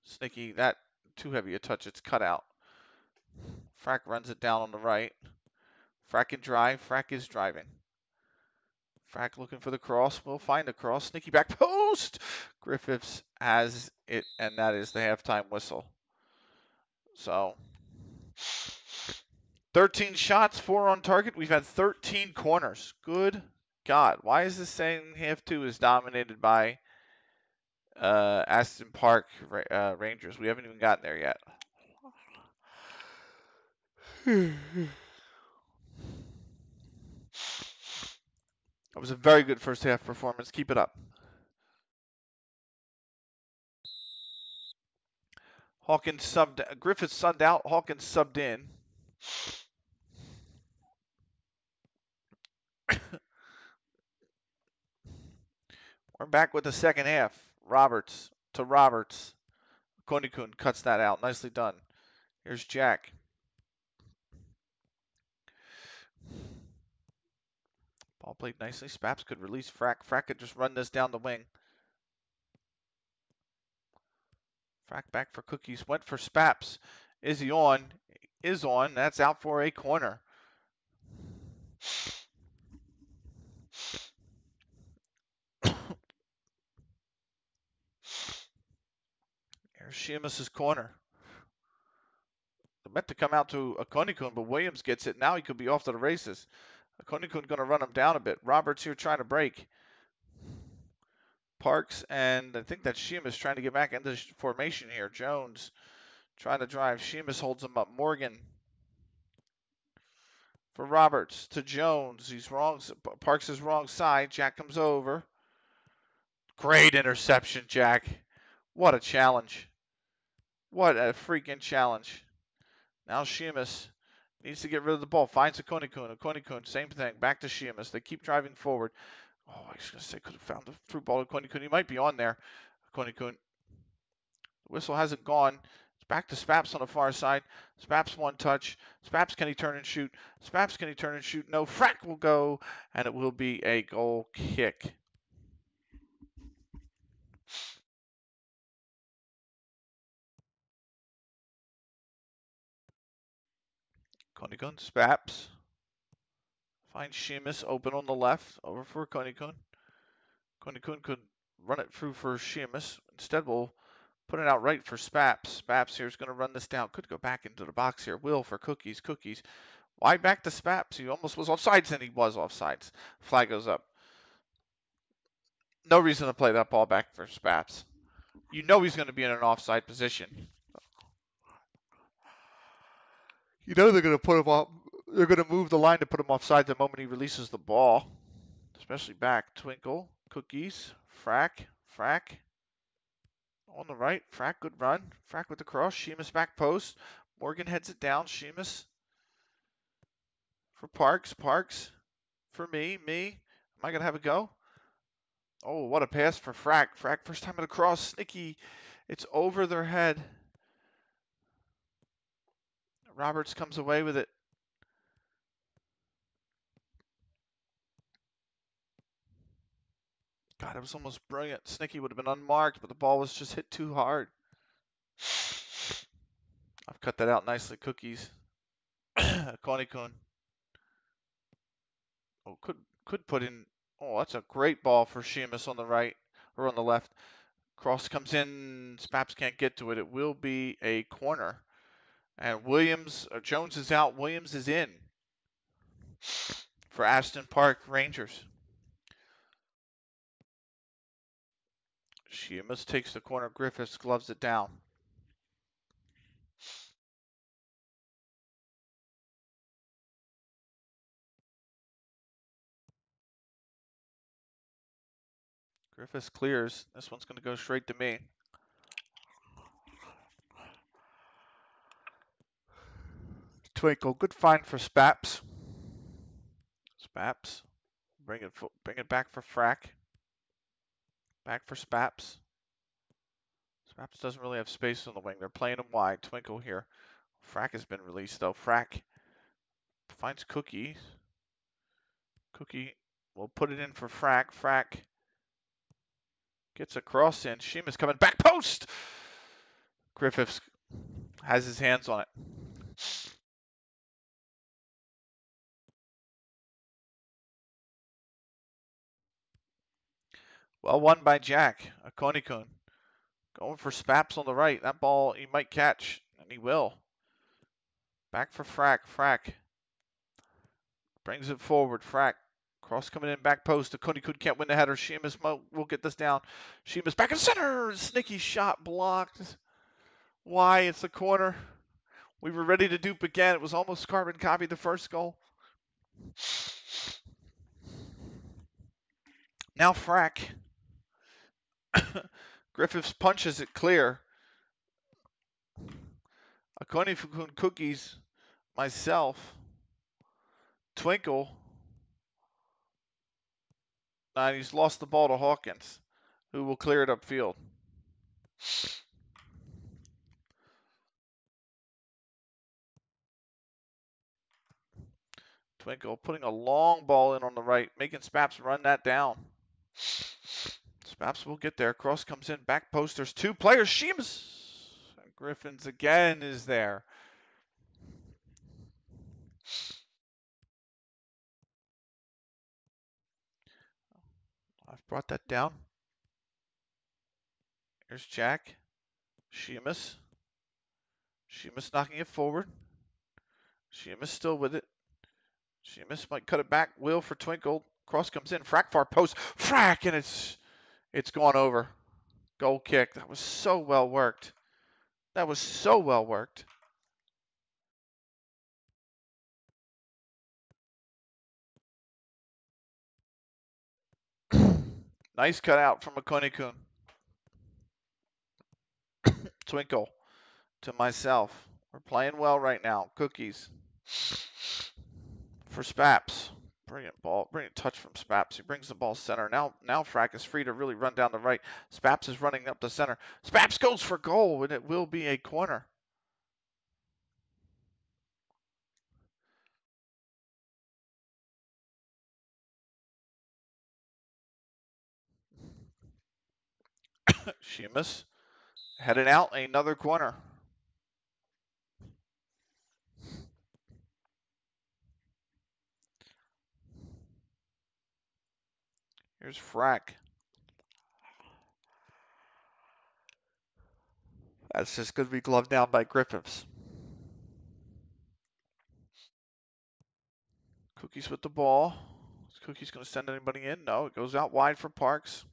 Snicky, that too heavy a touch. It's cut out. Frack runs it down on the right. Frack can drive. Frack is driving. Frack looking for the cross. We'll find the cross. Snicky back post. Griffiths has it, and that is the halftime whistle. So, 13 shots, four on target. We've had 13 corners. Good God. Why is this saying half two is dominated by uh, Aston Park uh, Rangers? We haven't even gotten there yet. That was a very good first half performance. Keep it up. Hawkins subbed. Griffith subbed out. Hawkins subbed in. We're back with the second half. Roberts to Roberts. Konikun cuts that out. Nicely done. Here's Jack. Ball played nicely. Spaps could release Frack. Frack could just run this down the wing. Frack back for Cookies. Went for Spaps. Is he on? Is on. That's out for a corner. Here's Sheamus's corner. They're meant to come out to a Konikun, but Williams gets it. Now he could be off to the races. Konikun going to run him down a bit. Roberts here trying to break. Parks and I think that Sheamus trying to get back into formation here. Jones trying to drive. Sheamus holds him up. Morgan for Roberts to Jones. He's wrong. Parks is wrong side. Jack comes over. Great interception, Jack. What a challenge. What a freaking challenge. Now Sheamus Needs to get rid of the ball. Finds a Konikun. A Konikun, same thing. Back to Sheamus. They keep driving forward. Oh, I was going to say, could have found the through ball to Konikun. He might be on there. Konikun. The whistle hasn't gone. It's back to Spaps on the far side. Spaps one touch. Spaps, can he turn and shoot? Spaps, can he turn and shoot? No. Frack will go, and it will be a goal kick. Konikun, Spaps. Find Sheamus open on the left, over for Konikun. Konikun could run it through for Sheamus. Instead, we'll put it out right for Spaps. Spaps here is going to run this down. Could go back into the box here. Will for Cookies. Cookies. Why back to Spaps? He almost was offsides, and he was offsides. Flag goes up. No reason to play that ball back for Spaps. You know he's going to be in an offside position. You know they're going to put him off. They're going to move the line to put him offside the moment he releases the ball, especially back. Twinkle, cookies, frack, frack. On the right, frack, good run. Frack with the cross. Sheamus back post. Morgan heads it down. Sheamus for Parks. Parks for me. Me. Am I going to have a go? Oh, what a pass for Frack. Frack, first time at a cross. Snicky. It's over their head. Roberts comes away with it. God, it was almost brilliant. Snicky would have been unmarked, but the ball was just hit too hard. I've cut that out nicely. Cookies. Connie. Oh, could could put in. Oh, that's a great ball for Sheamus on the right or on the left. Cross comes in. Spaps can't get to it. It will be a corner. And Williams, uh, Jones is out. Williams is in for Aston Park Rangers. Sheamus takes the corner. Griffiths gloves it down. Griffiths clears. This one's going to go straight to me. Twinkle, good find for Spaps. Spaps, bring it, bring it back for Frack. Back for Spaps. Spaps doesn't really have space on the wing. They're playing him wide. Twinkle here. Frack has been released though. Frack finds Cookie. Cookie will put it in for Frack. Frack Gets a cross in. Sheamus coming back post. Griffiths has his hands on it. Well won by Jack. Akonikun. Going for Spaps on the right. That ball he might catch, and he will. Back for Frack. Frack. Brings it forward. Frack Cross coming in back post. Akonikun can't win the header. Sheamus will get this down. Sheamus back in center. Sneaky shot blocked. Why? It's the corner. We were ready to dupe again. It was almost carbon copy the first goal. Now Frack. Griffiths punches it clear. Akonikun cookies. Myself. Twinkle. And he's lost the ball to Hawkins, who will clear it upfield. Twinkle putting a long ball in on the right, making Spaps run that down. Spaps will get there. Cross comes in, back post. There's two players. Sheamus. Griffiths again is there. I've brought that down. Here's Jack. Sheamus. Sheamus knocking it forward. Sheamus still with it. Sheamus might cut it back. Will for Twinkle. Cross comes in. Frack far post. Frack and it's it's gone over. Goal kick. That was so well worked. That was so well worked. Nice cutout from Akone-kun. Twinkle to myself. We're playing well right now. Cookies for Spaps. Brilliant ball. Brilliant touch from Spaps. He brings the ball center. Now, now Frack is free to really run down the right. Spaps is running up the center. Spaps goes for goal, and it will be a corner. Sheamus heading out another corner. Here's Frack. That's just going to be gloved down by Griffiths. Cookies with the ball. Is Cookies going to send anybody in? No, it goes out wide for Parks.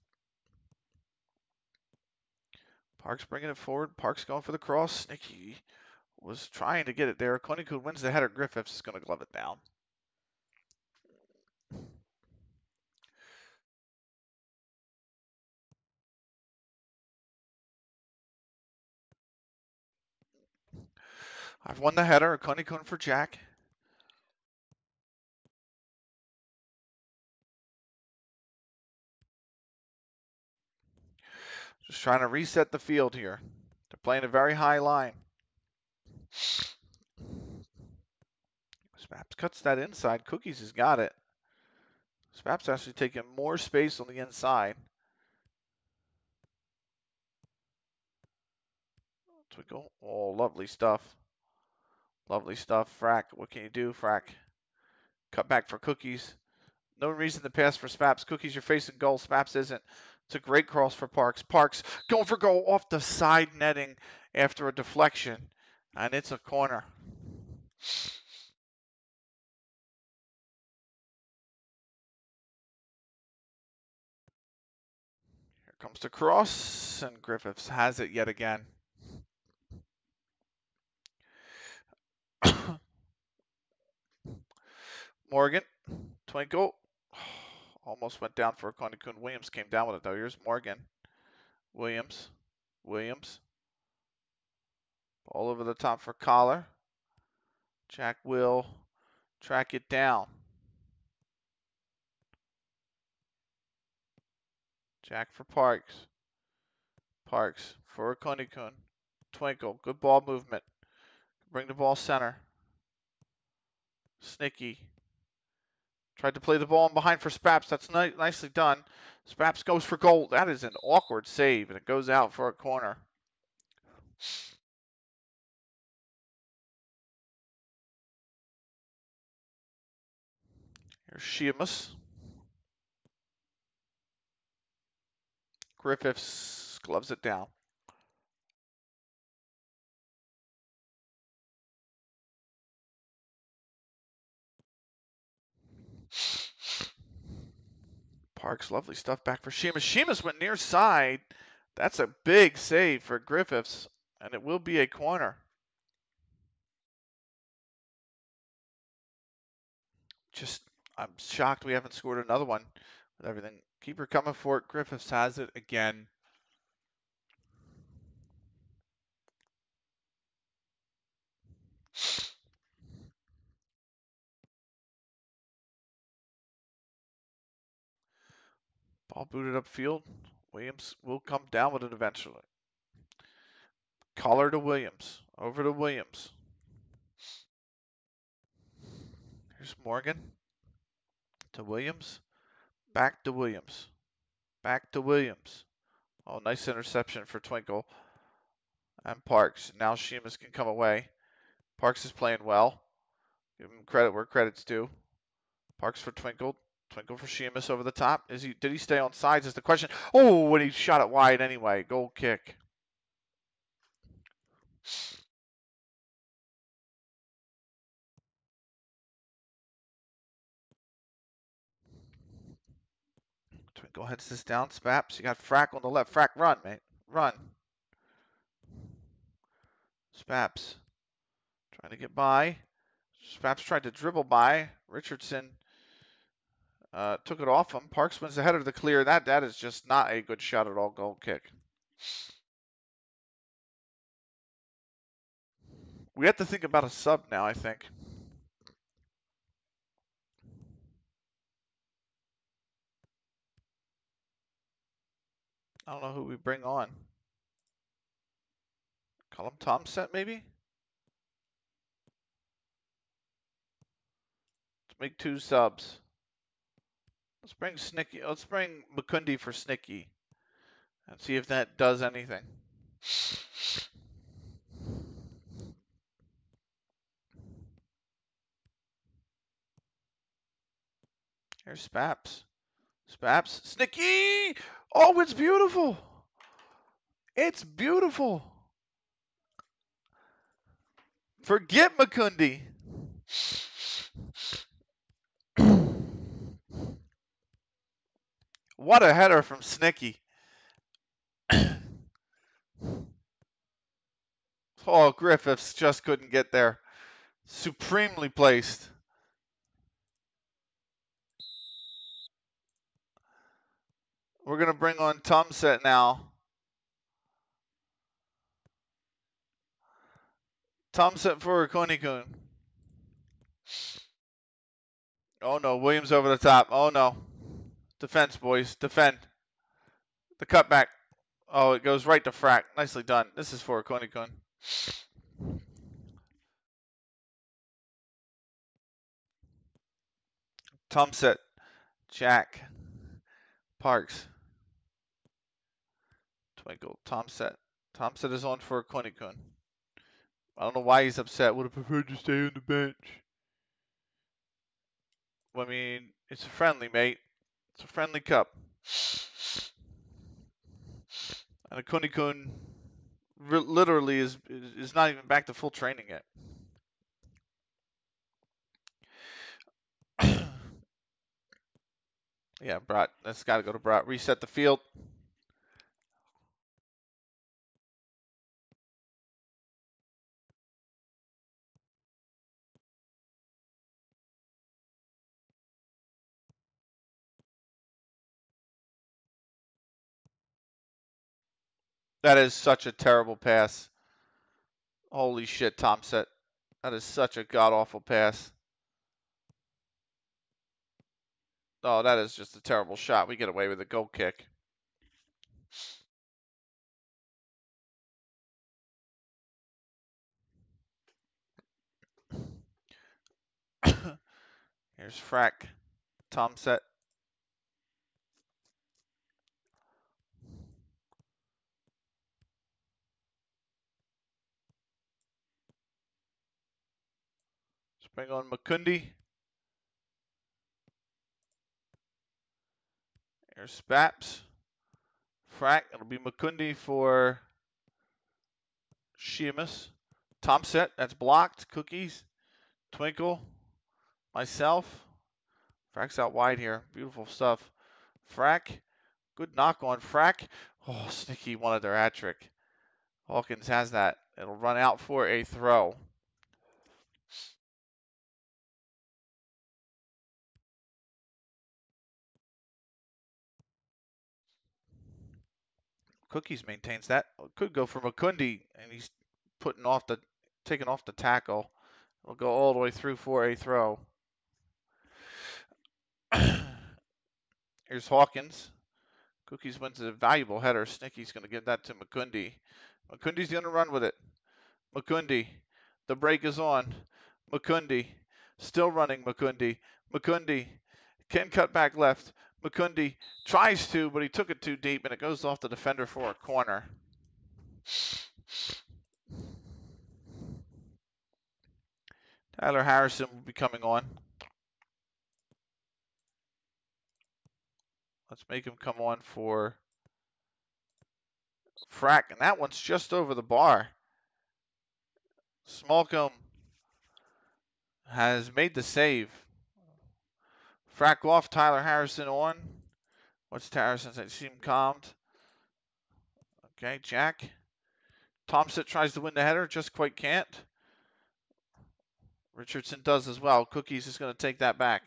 Parks bringing it forward. Parks going for the cross. Nicky was trying to get it there. Konikun wins the header. Griffiths is going to glove it down. I've won the header, a cone for Jack. Just trying to reset the field here. They're playing a very high line. Spaps cuts that inside. Cookies has got it. Spaps actually taking more space on the inside. So we go. Oh, lovely stuff. Lovely stuff. Frack, what can you do, Frack? Cut back for cookies. No reason to pass for Spaps. Cookies, you're facing goal. Spaps isn't. It's a great cross for Parks. Parks going for goal off the side netting after a deflection. And it's a corner. Here comes the cross, and Griffiths has it yet again. Morgan, Twinkle, almost went down for a Coney Coon. Williams came down with it though. Here's Morgan, Williams, Williams, all over the top for Collar. Jack will track it down. Jack for Parks. Parks for Coney Coon. Twinkle, good ball movement. Bring the ball center. Snicky. Tried to play the ball in behind for Spaps. That's ni nicely done. Spaps goes for goal. That is an awkward save, and it goes out for a corner. Here's Sheamus. Griffiths gloves it down. Parks, lovely stuff back for Sheamus. Sheamus went near side. That's a big save for Griffiths, and it will be a corner. Just, I'm shocked we haven't scored another one with everything. Keeper coming for it. Griffiths has it again. Ball booted upfield. Williams will come down with it eventually. Collar to Williams. Over to Williams. Here's Morgan. To Williams. Back to Williams. Back to Williams. Oh, nice interception for Twinkle. And Parks. Now Sheamus can come away. Parks is playing well. Give him credit where credit's due. Parks for Twinkle. Twinkle for Sheamus over the top. Is he? Did he stay on sides? Is the question. Oh, when he shot it wide anyway. Goal kick. Twinkle heads this down. Spaps. You got Frack on the left. Frack, run, mate. Run. Spaps. Trying to get by. Spaps tried to dribble by. Richardson uh, took it off him. Parks wins the header to the clear. That that is just not a good shot at all. Goal kick. We have to think about a sub now. I think. I don't know who we bring on. Callum Thompson, maybe? Let's make two subs. Let's bring Snicky. Let's bring Mukundi for Snicky. And see if that does anything. Here's Spaps. Spaps. Snicky! Oh, it's beautiful. It's beautiful. Forget Mukundi. What a header from Snicky. oh, Griffiths just couldn't get there. Supremely placed. We're going to bring on Tumset now. Tumset for Konikun. Oh no, Williams over the top. Oh no. Defense, boys. Defend. The cutback. Oh, it goes right to Frack. Nicely done. This is for Konikun. Tumset. Jack. Parks. Twinkle. Tumset. Thompson is on for Quinnicune. I don't know why he's upset. Would have preferred to stay on the bench. I mean, it's a friendly, mate. It's a friendly cup. And a Quinnicune literally is is not even back to full training yet. yeah, Brat. That's got to go to Brat. Reset the field. That is such a terrible pass. Holy shit, Thompson. That is such a god awful pass. Oh, that is just a terrible shot. We get away with a goal kick. Here's Frack. Tom set. Bring on Makundi. Here's Spaps. Frack. It'll be Makundi for Sheamus. Tom set. That's blocked. Cookies. Twinkle. Myself. Frack's out wide here. Beautiful stuff. Frack. Good knock on Frack. Oh, Snicky wanted their hat trick. Hawkins has that. It'll run out for a throw. Cookies maintains that. Could go for Makundi, and he's putting off the, taking off the tackle. It'll go all the way through for a throw. Here's Hawkins. Cookies wins a valuable header. Snicky's going to give that to Makundi. Makundi's going to run with it. Makundi. The break is on. Makundi. Still running Makundi. Makundi. Can cut back left. Makundi tries to, but he took it too deep, and it goes off the defender for a corner. Tyler Harrison will be coming on. Let's make him come on for Frack, and that one's just over the bar. Smallcombe has made the save. Frack off, Tyler Harrison on. What's Harrison say? Seem calmed. Okay, Jack. Thompson tries to win the header, just quite can't. Richardson does as well. Cookies is going to take that back.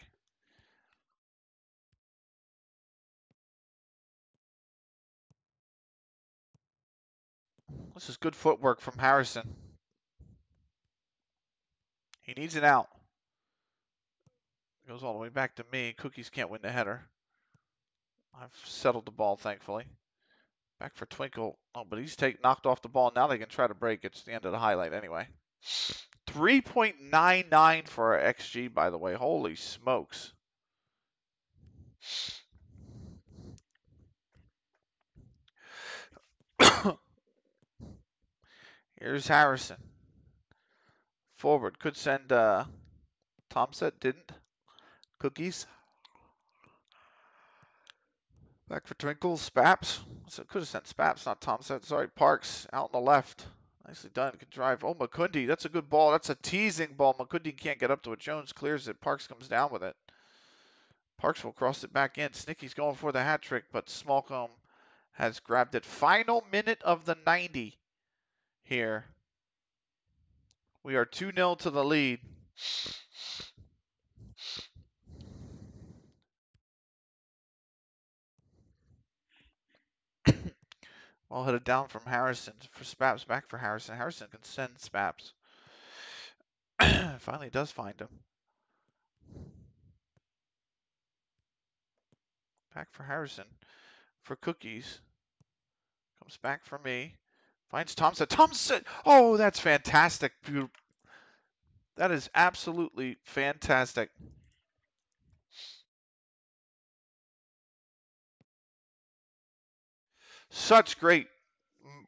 This is good footwork from Harrison. He needs it out. Goes all the way back to me. Cookies can't win the header. I've settled the ball, thankfully. Back for Twinkle. Oh, but he's take knocked off the ball. Now they can try to break. It's the end of the highlight anyway. 3.99 for our XG, by the way. Holy smokes. Here's Harrison. Forward. Could send uh, Thompson. Didn't. Cookies. Back for Twinkle. Spaps. So could have sent Spaps, not Thompson. Sorry, Parks out on the left. Nicely done. Good drive. Oh, Makundi. That's a good ball. That's a teasing ball. Makundi can't get up to it. Jones clears it. Parks comes down with it. Parks will cross it back in. Snicky's going for the hat trick, but Smallcombe has grabbed it. Final minute of the 90 here. We are 2 0 to the lead. Well headed down from Harrison for Spaps back for Harrison. Harrison can send Spaps. Finally does find him. Back for Harrison. For Cookies. Comes back for me. Finds Thompson. Thompson! Oh, that's fantastic. That is absolutely fantastic. Such great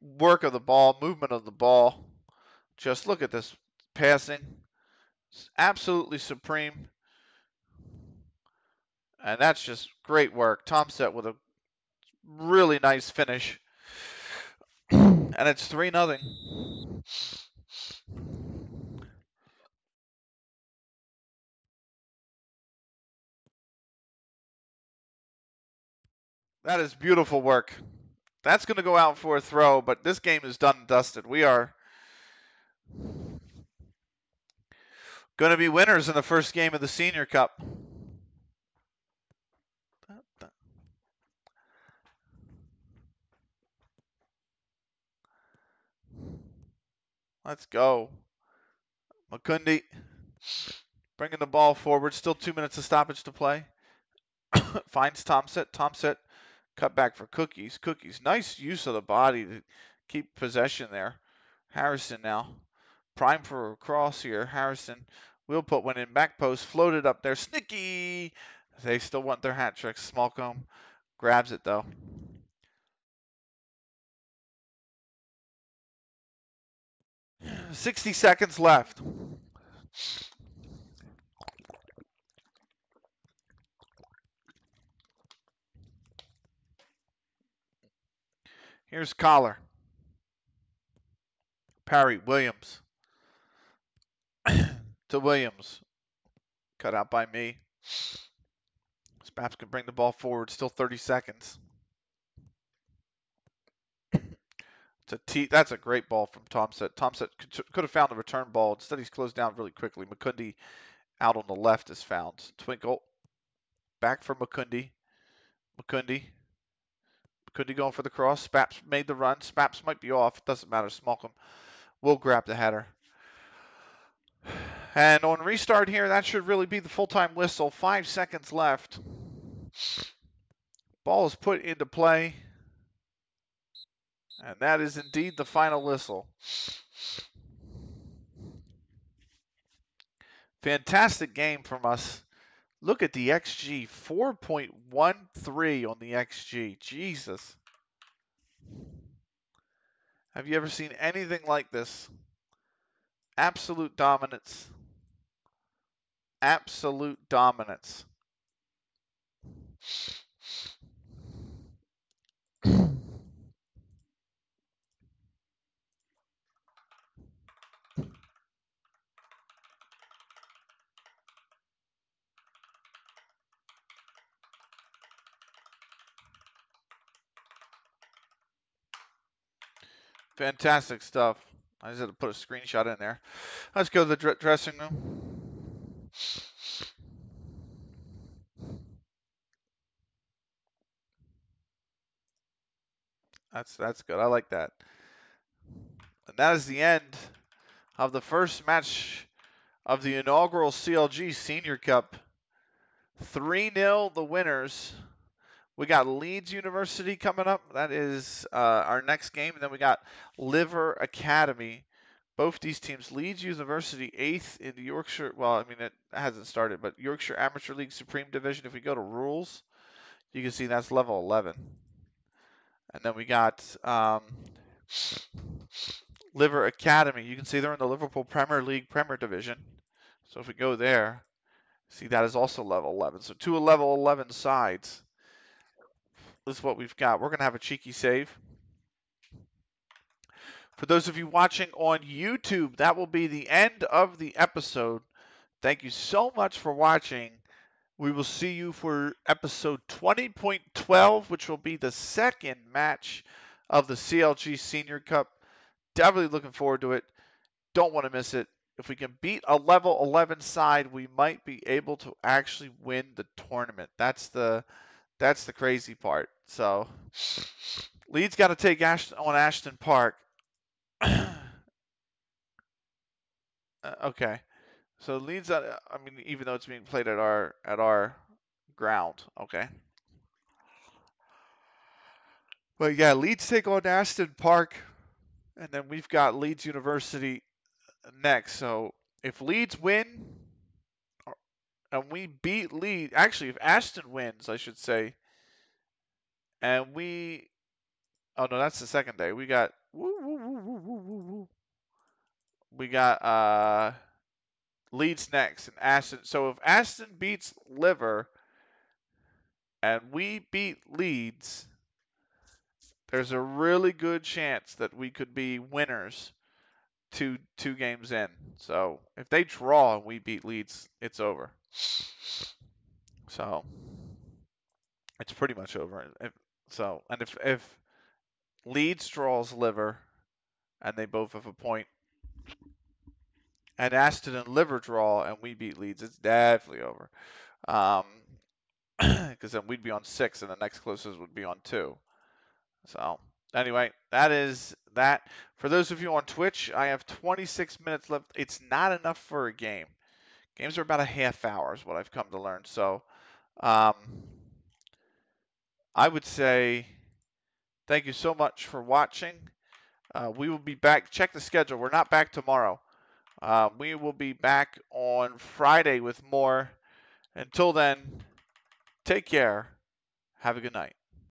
work of the ball, movement of the ball. Just look at this passing. It's absolutely supreme. And that's just great work. Tom set with a really nice finish. and it's 3 nothing. That is beautiful work. That's going to go out for a throw, but this game is done and dusted. We are going to be winners in the first game of the Senior Cup. Let's go. Makundi bringing the ball forward. Still two minutes of stoppage to play. Finds Tomset. Tomset cut back for Cookies. Cookies. Nice use of the body to keep possession there. Harrison now. Prime for a cross here. Harrison will put one in back post. Floated up there. Snicky. They still want their hat trick. Smallcombe grabs it though. 60 seconds left. Here's Collar. Parry, Williams. to Williams. Cut out by me. Spaps can bring the ball forward. Still 30 seconds. to T. That's a great ball from Tomset. Tomset could, could have found the return ball. Instead, he's closed down really quickly. Makundi out on the left is found. Twinkle back for Makundi. Makundi. Makundi going for the cross. Spaps made the run. Spaps might be off. Doesn't matter. Smallcombe will grab the header. And on restart here, that should really be the full-time whistle. Five seconds left. Ball is put into play. And that is indeed the final whistle. Fantastic game from us. Look at the XG 4.13 on the XG. Jesus. Have you ever seen anything like this? Absolute dominance. Absolute dominance. Fantastic stuff. I just had to put a screenshot in there. Let's go to the dressing room. That's that's good. I like that. And that is the end of the first match of the inaugural CLG Senior Cup. 3 0 the winners. We got Leeds University coming up. That is uh, our next game. And then we got Liver Academy. Both these teams, Leeds University, eighth in the Yorkshire. Well, I mean, it hasn't started, but Yorkshire Amateur League Supreme Division. If we go to rules, you can see that's level 11. And then we got um, Liver Academy. You can see they're in the Liverpool Premier League Premier Division. So if we go there, see that is also level 11. So two level 11 sides is what we've got. We're going to have a cheeky save. For those of you watching on YouTube, that will be the end of the episode. Thank you so much for watching. We will see you for episode 20.12, which will be the second match of the CLG Senior Cup. Definitely looking forward to it. Don't want to miss it. If we can beat a level 11 side, we might be able to actually win the tournament. That's the that's the crazy part. So Leeds got to take Ashton on Ashton Park. uh, okay, so Leeds. Uh, I mean, even though it's being played at our at our ground, okay. But yeah, Leeds take on Ashton Park, and then we've got Leeds University next. So if Leeds win, and we beat Leeds. Actually, if Ashton wins, I should say, and we, oh no, that's the second day. We got Woo, woo, woo. We got uh, Leeds next and Aston. So if Aston beats Liver and we beat Leeds, there's a really good chance that we could be winners two two games in. So if they draw and we beat Leeds, it's over. So it's pretty much over. If, so and if if Leeds draws Liver and they both have a point, and Aston and Liver draw and we beat Leeds, it's definitely over. Um, because then we'd be on six, and the next closest would be on two. So anyway, that is that. For those of you on Twitch, I have 26 minutes left. It's not enough for a game. Games are about a half hour, is what I've come to learn. So um, I would say thank you so much for watching. Uh, we will be back. Check the schedule. We're not back tomorrow. Uh, we will be back on Friday with more. Until then, take care. Have a good night.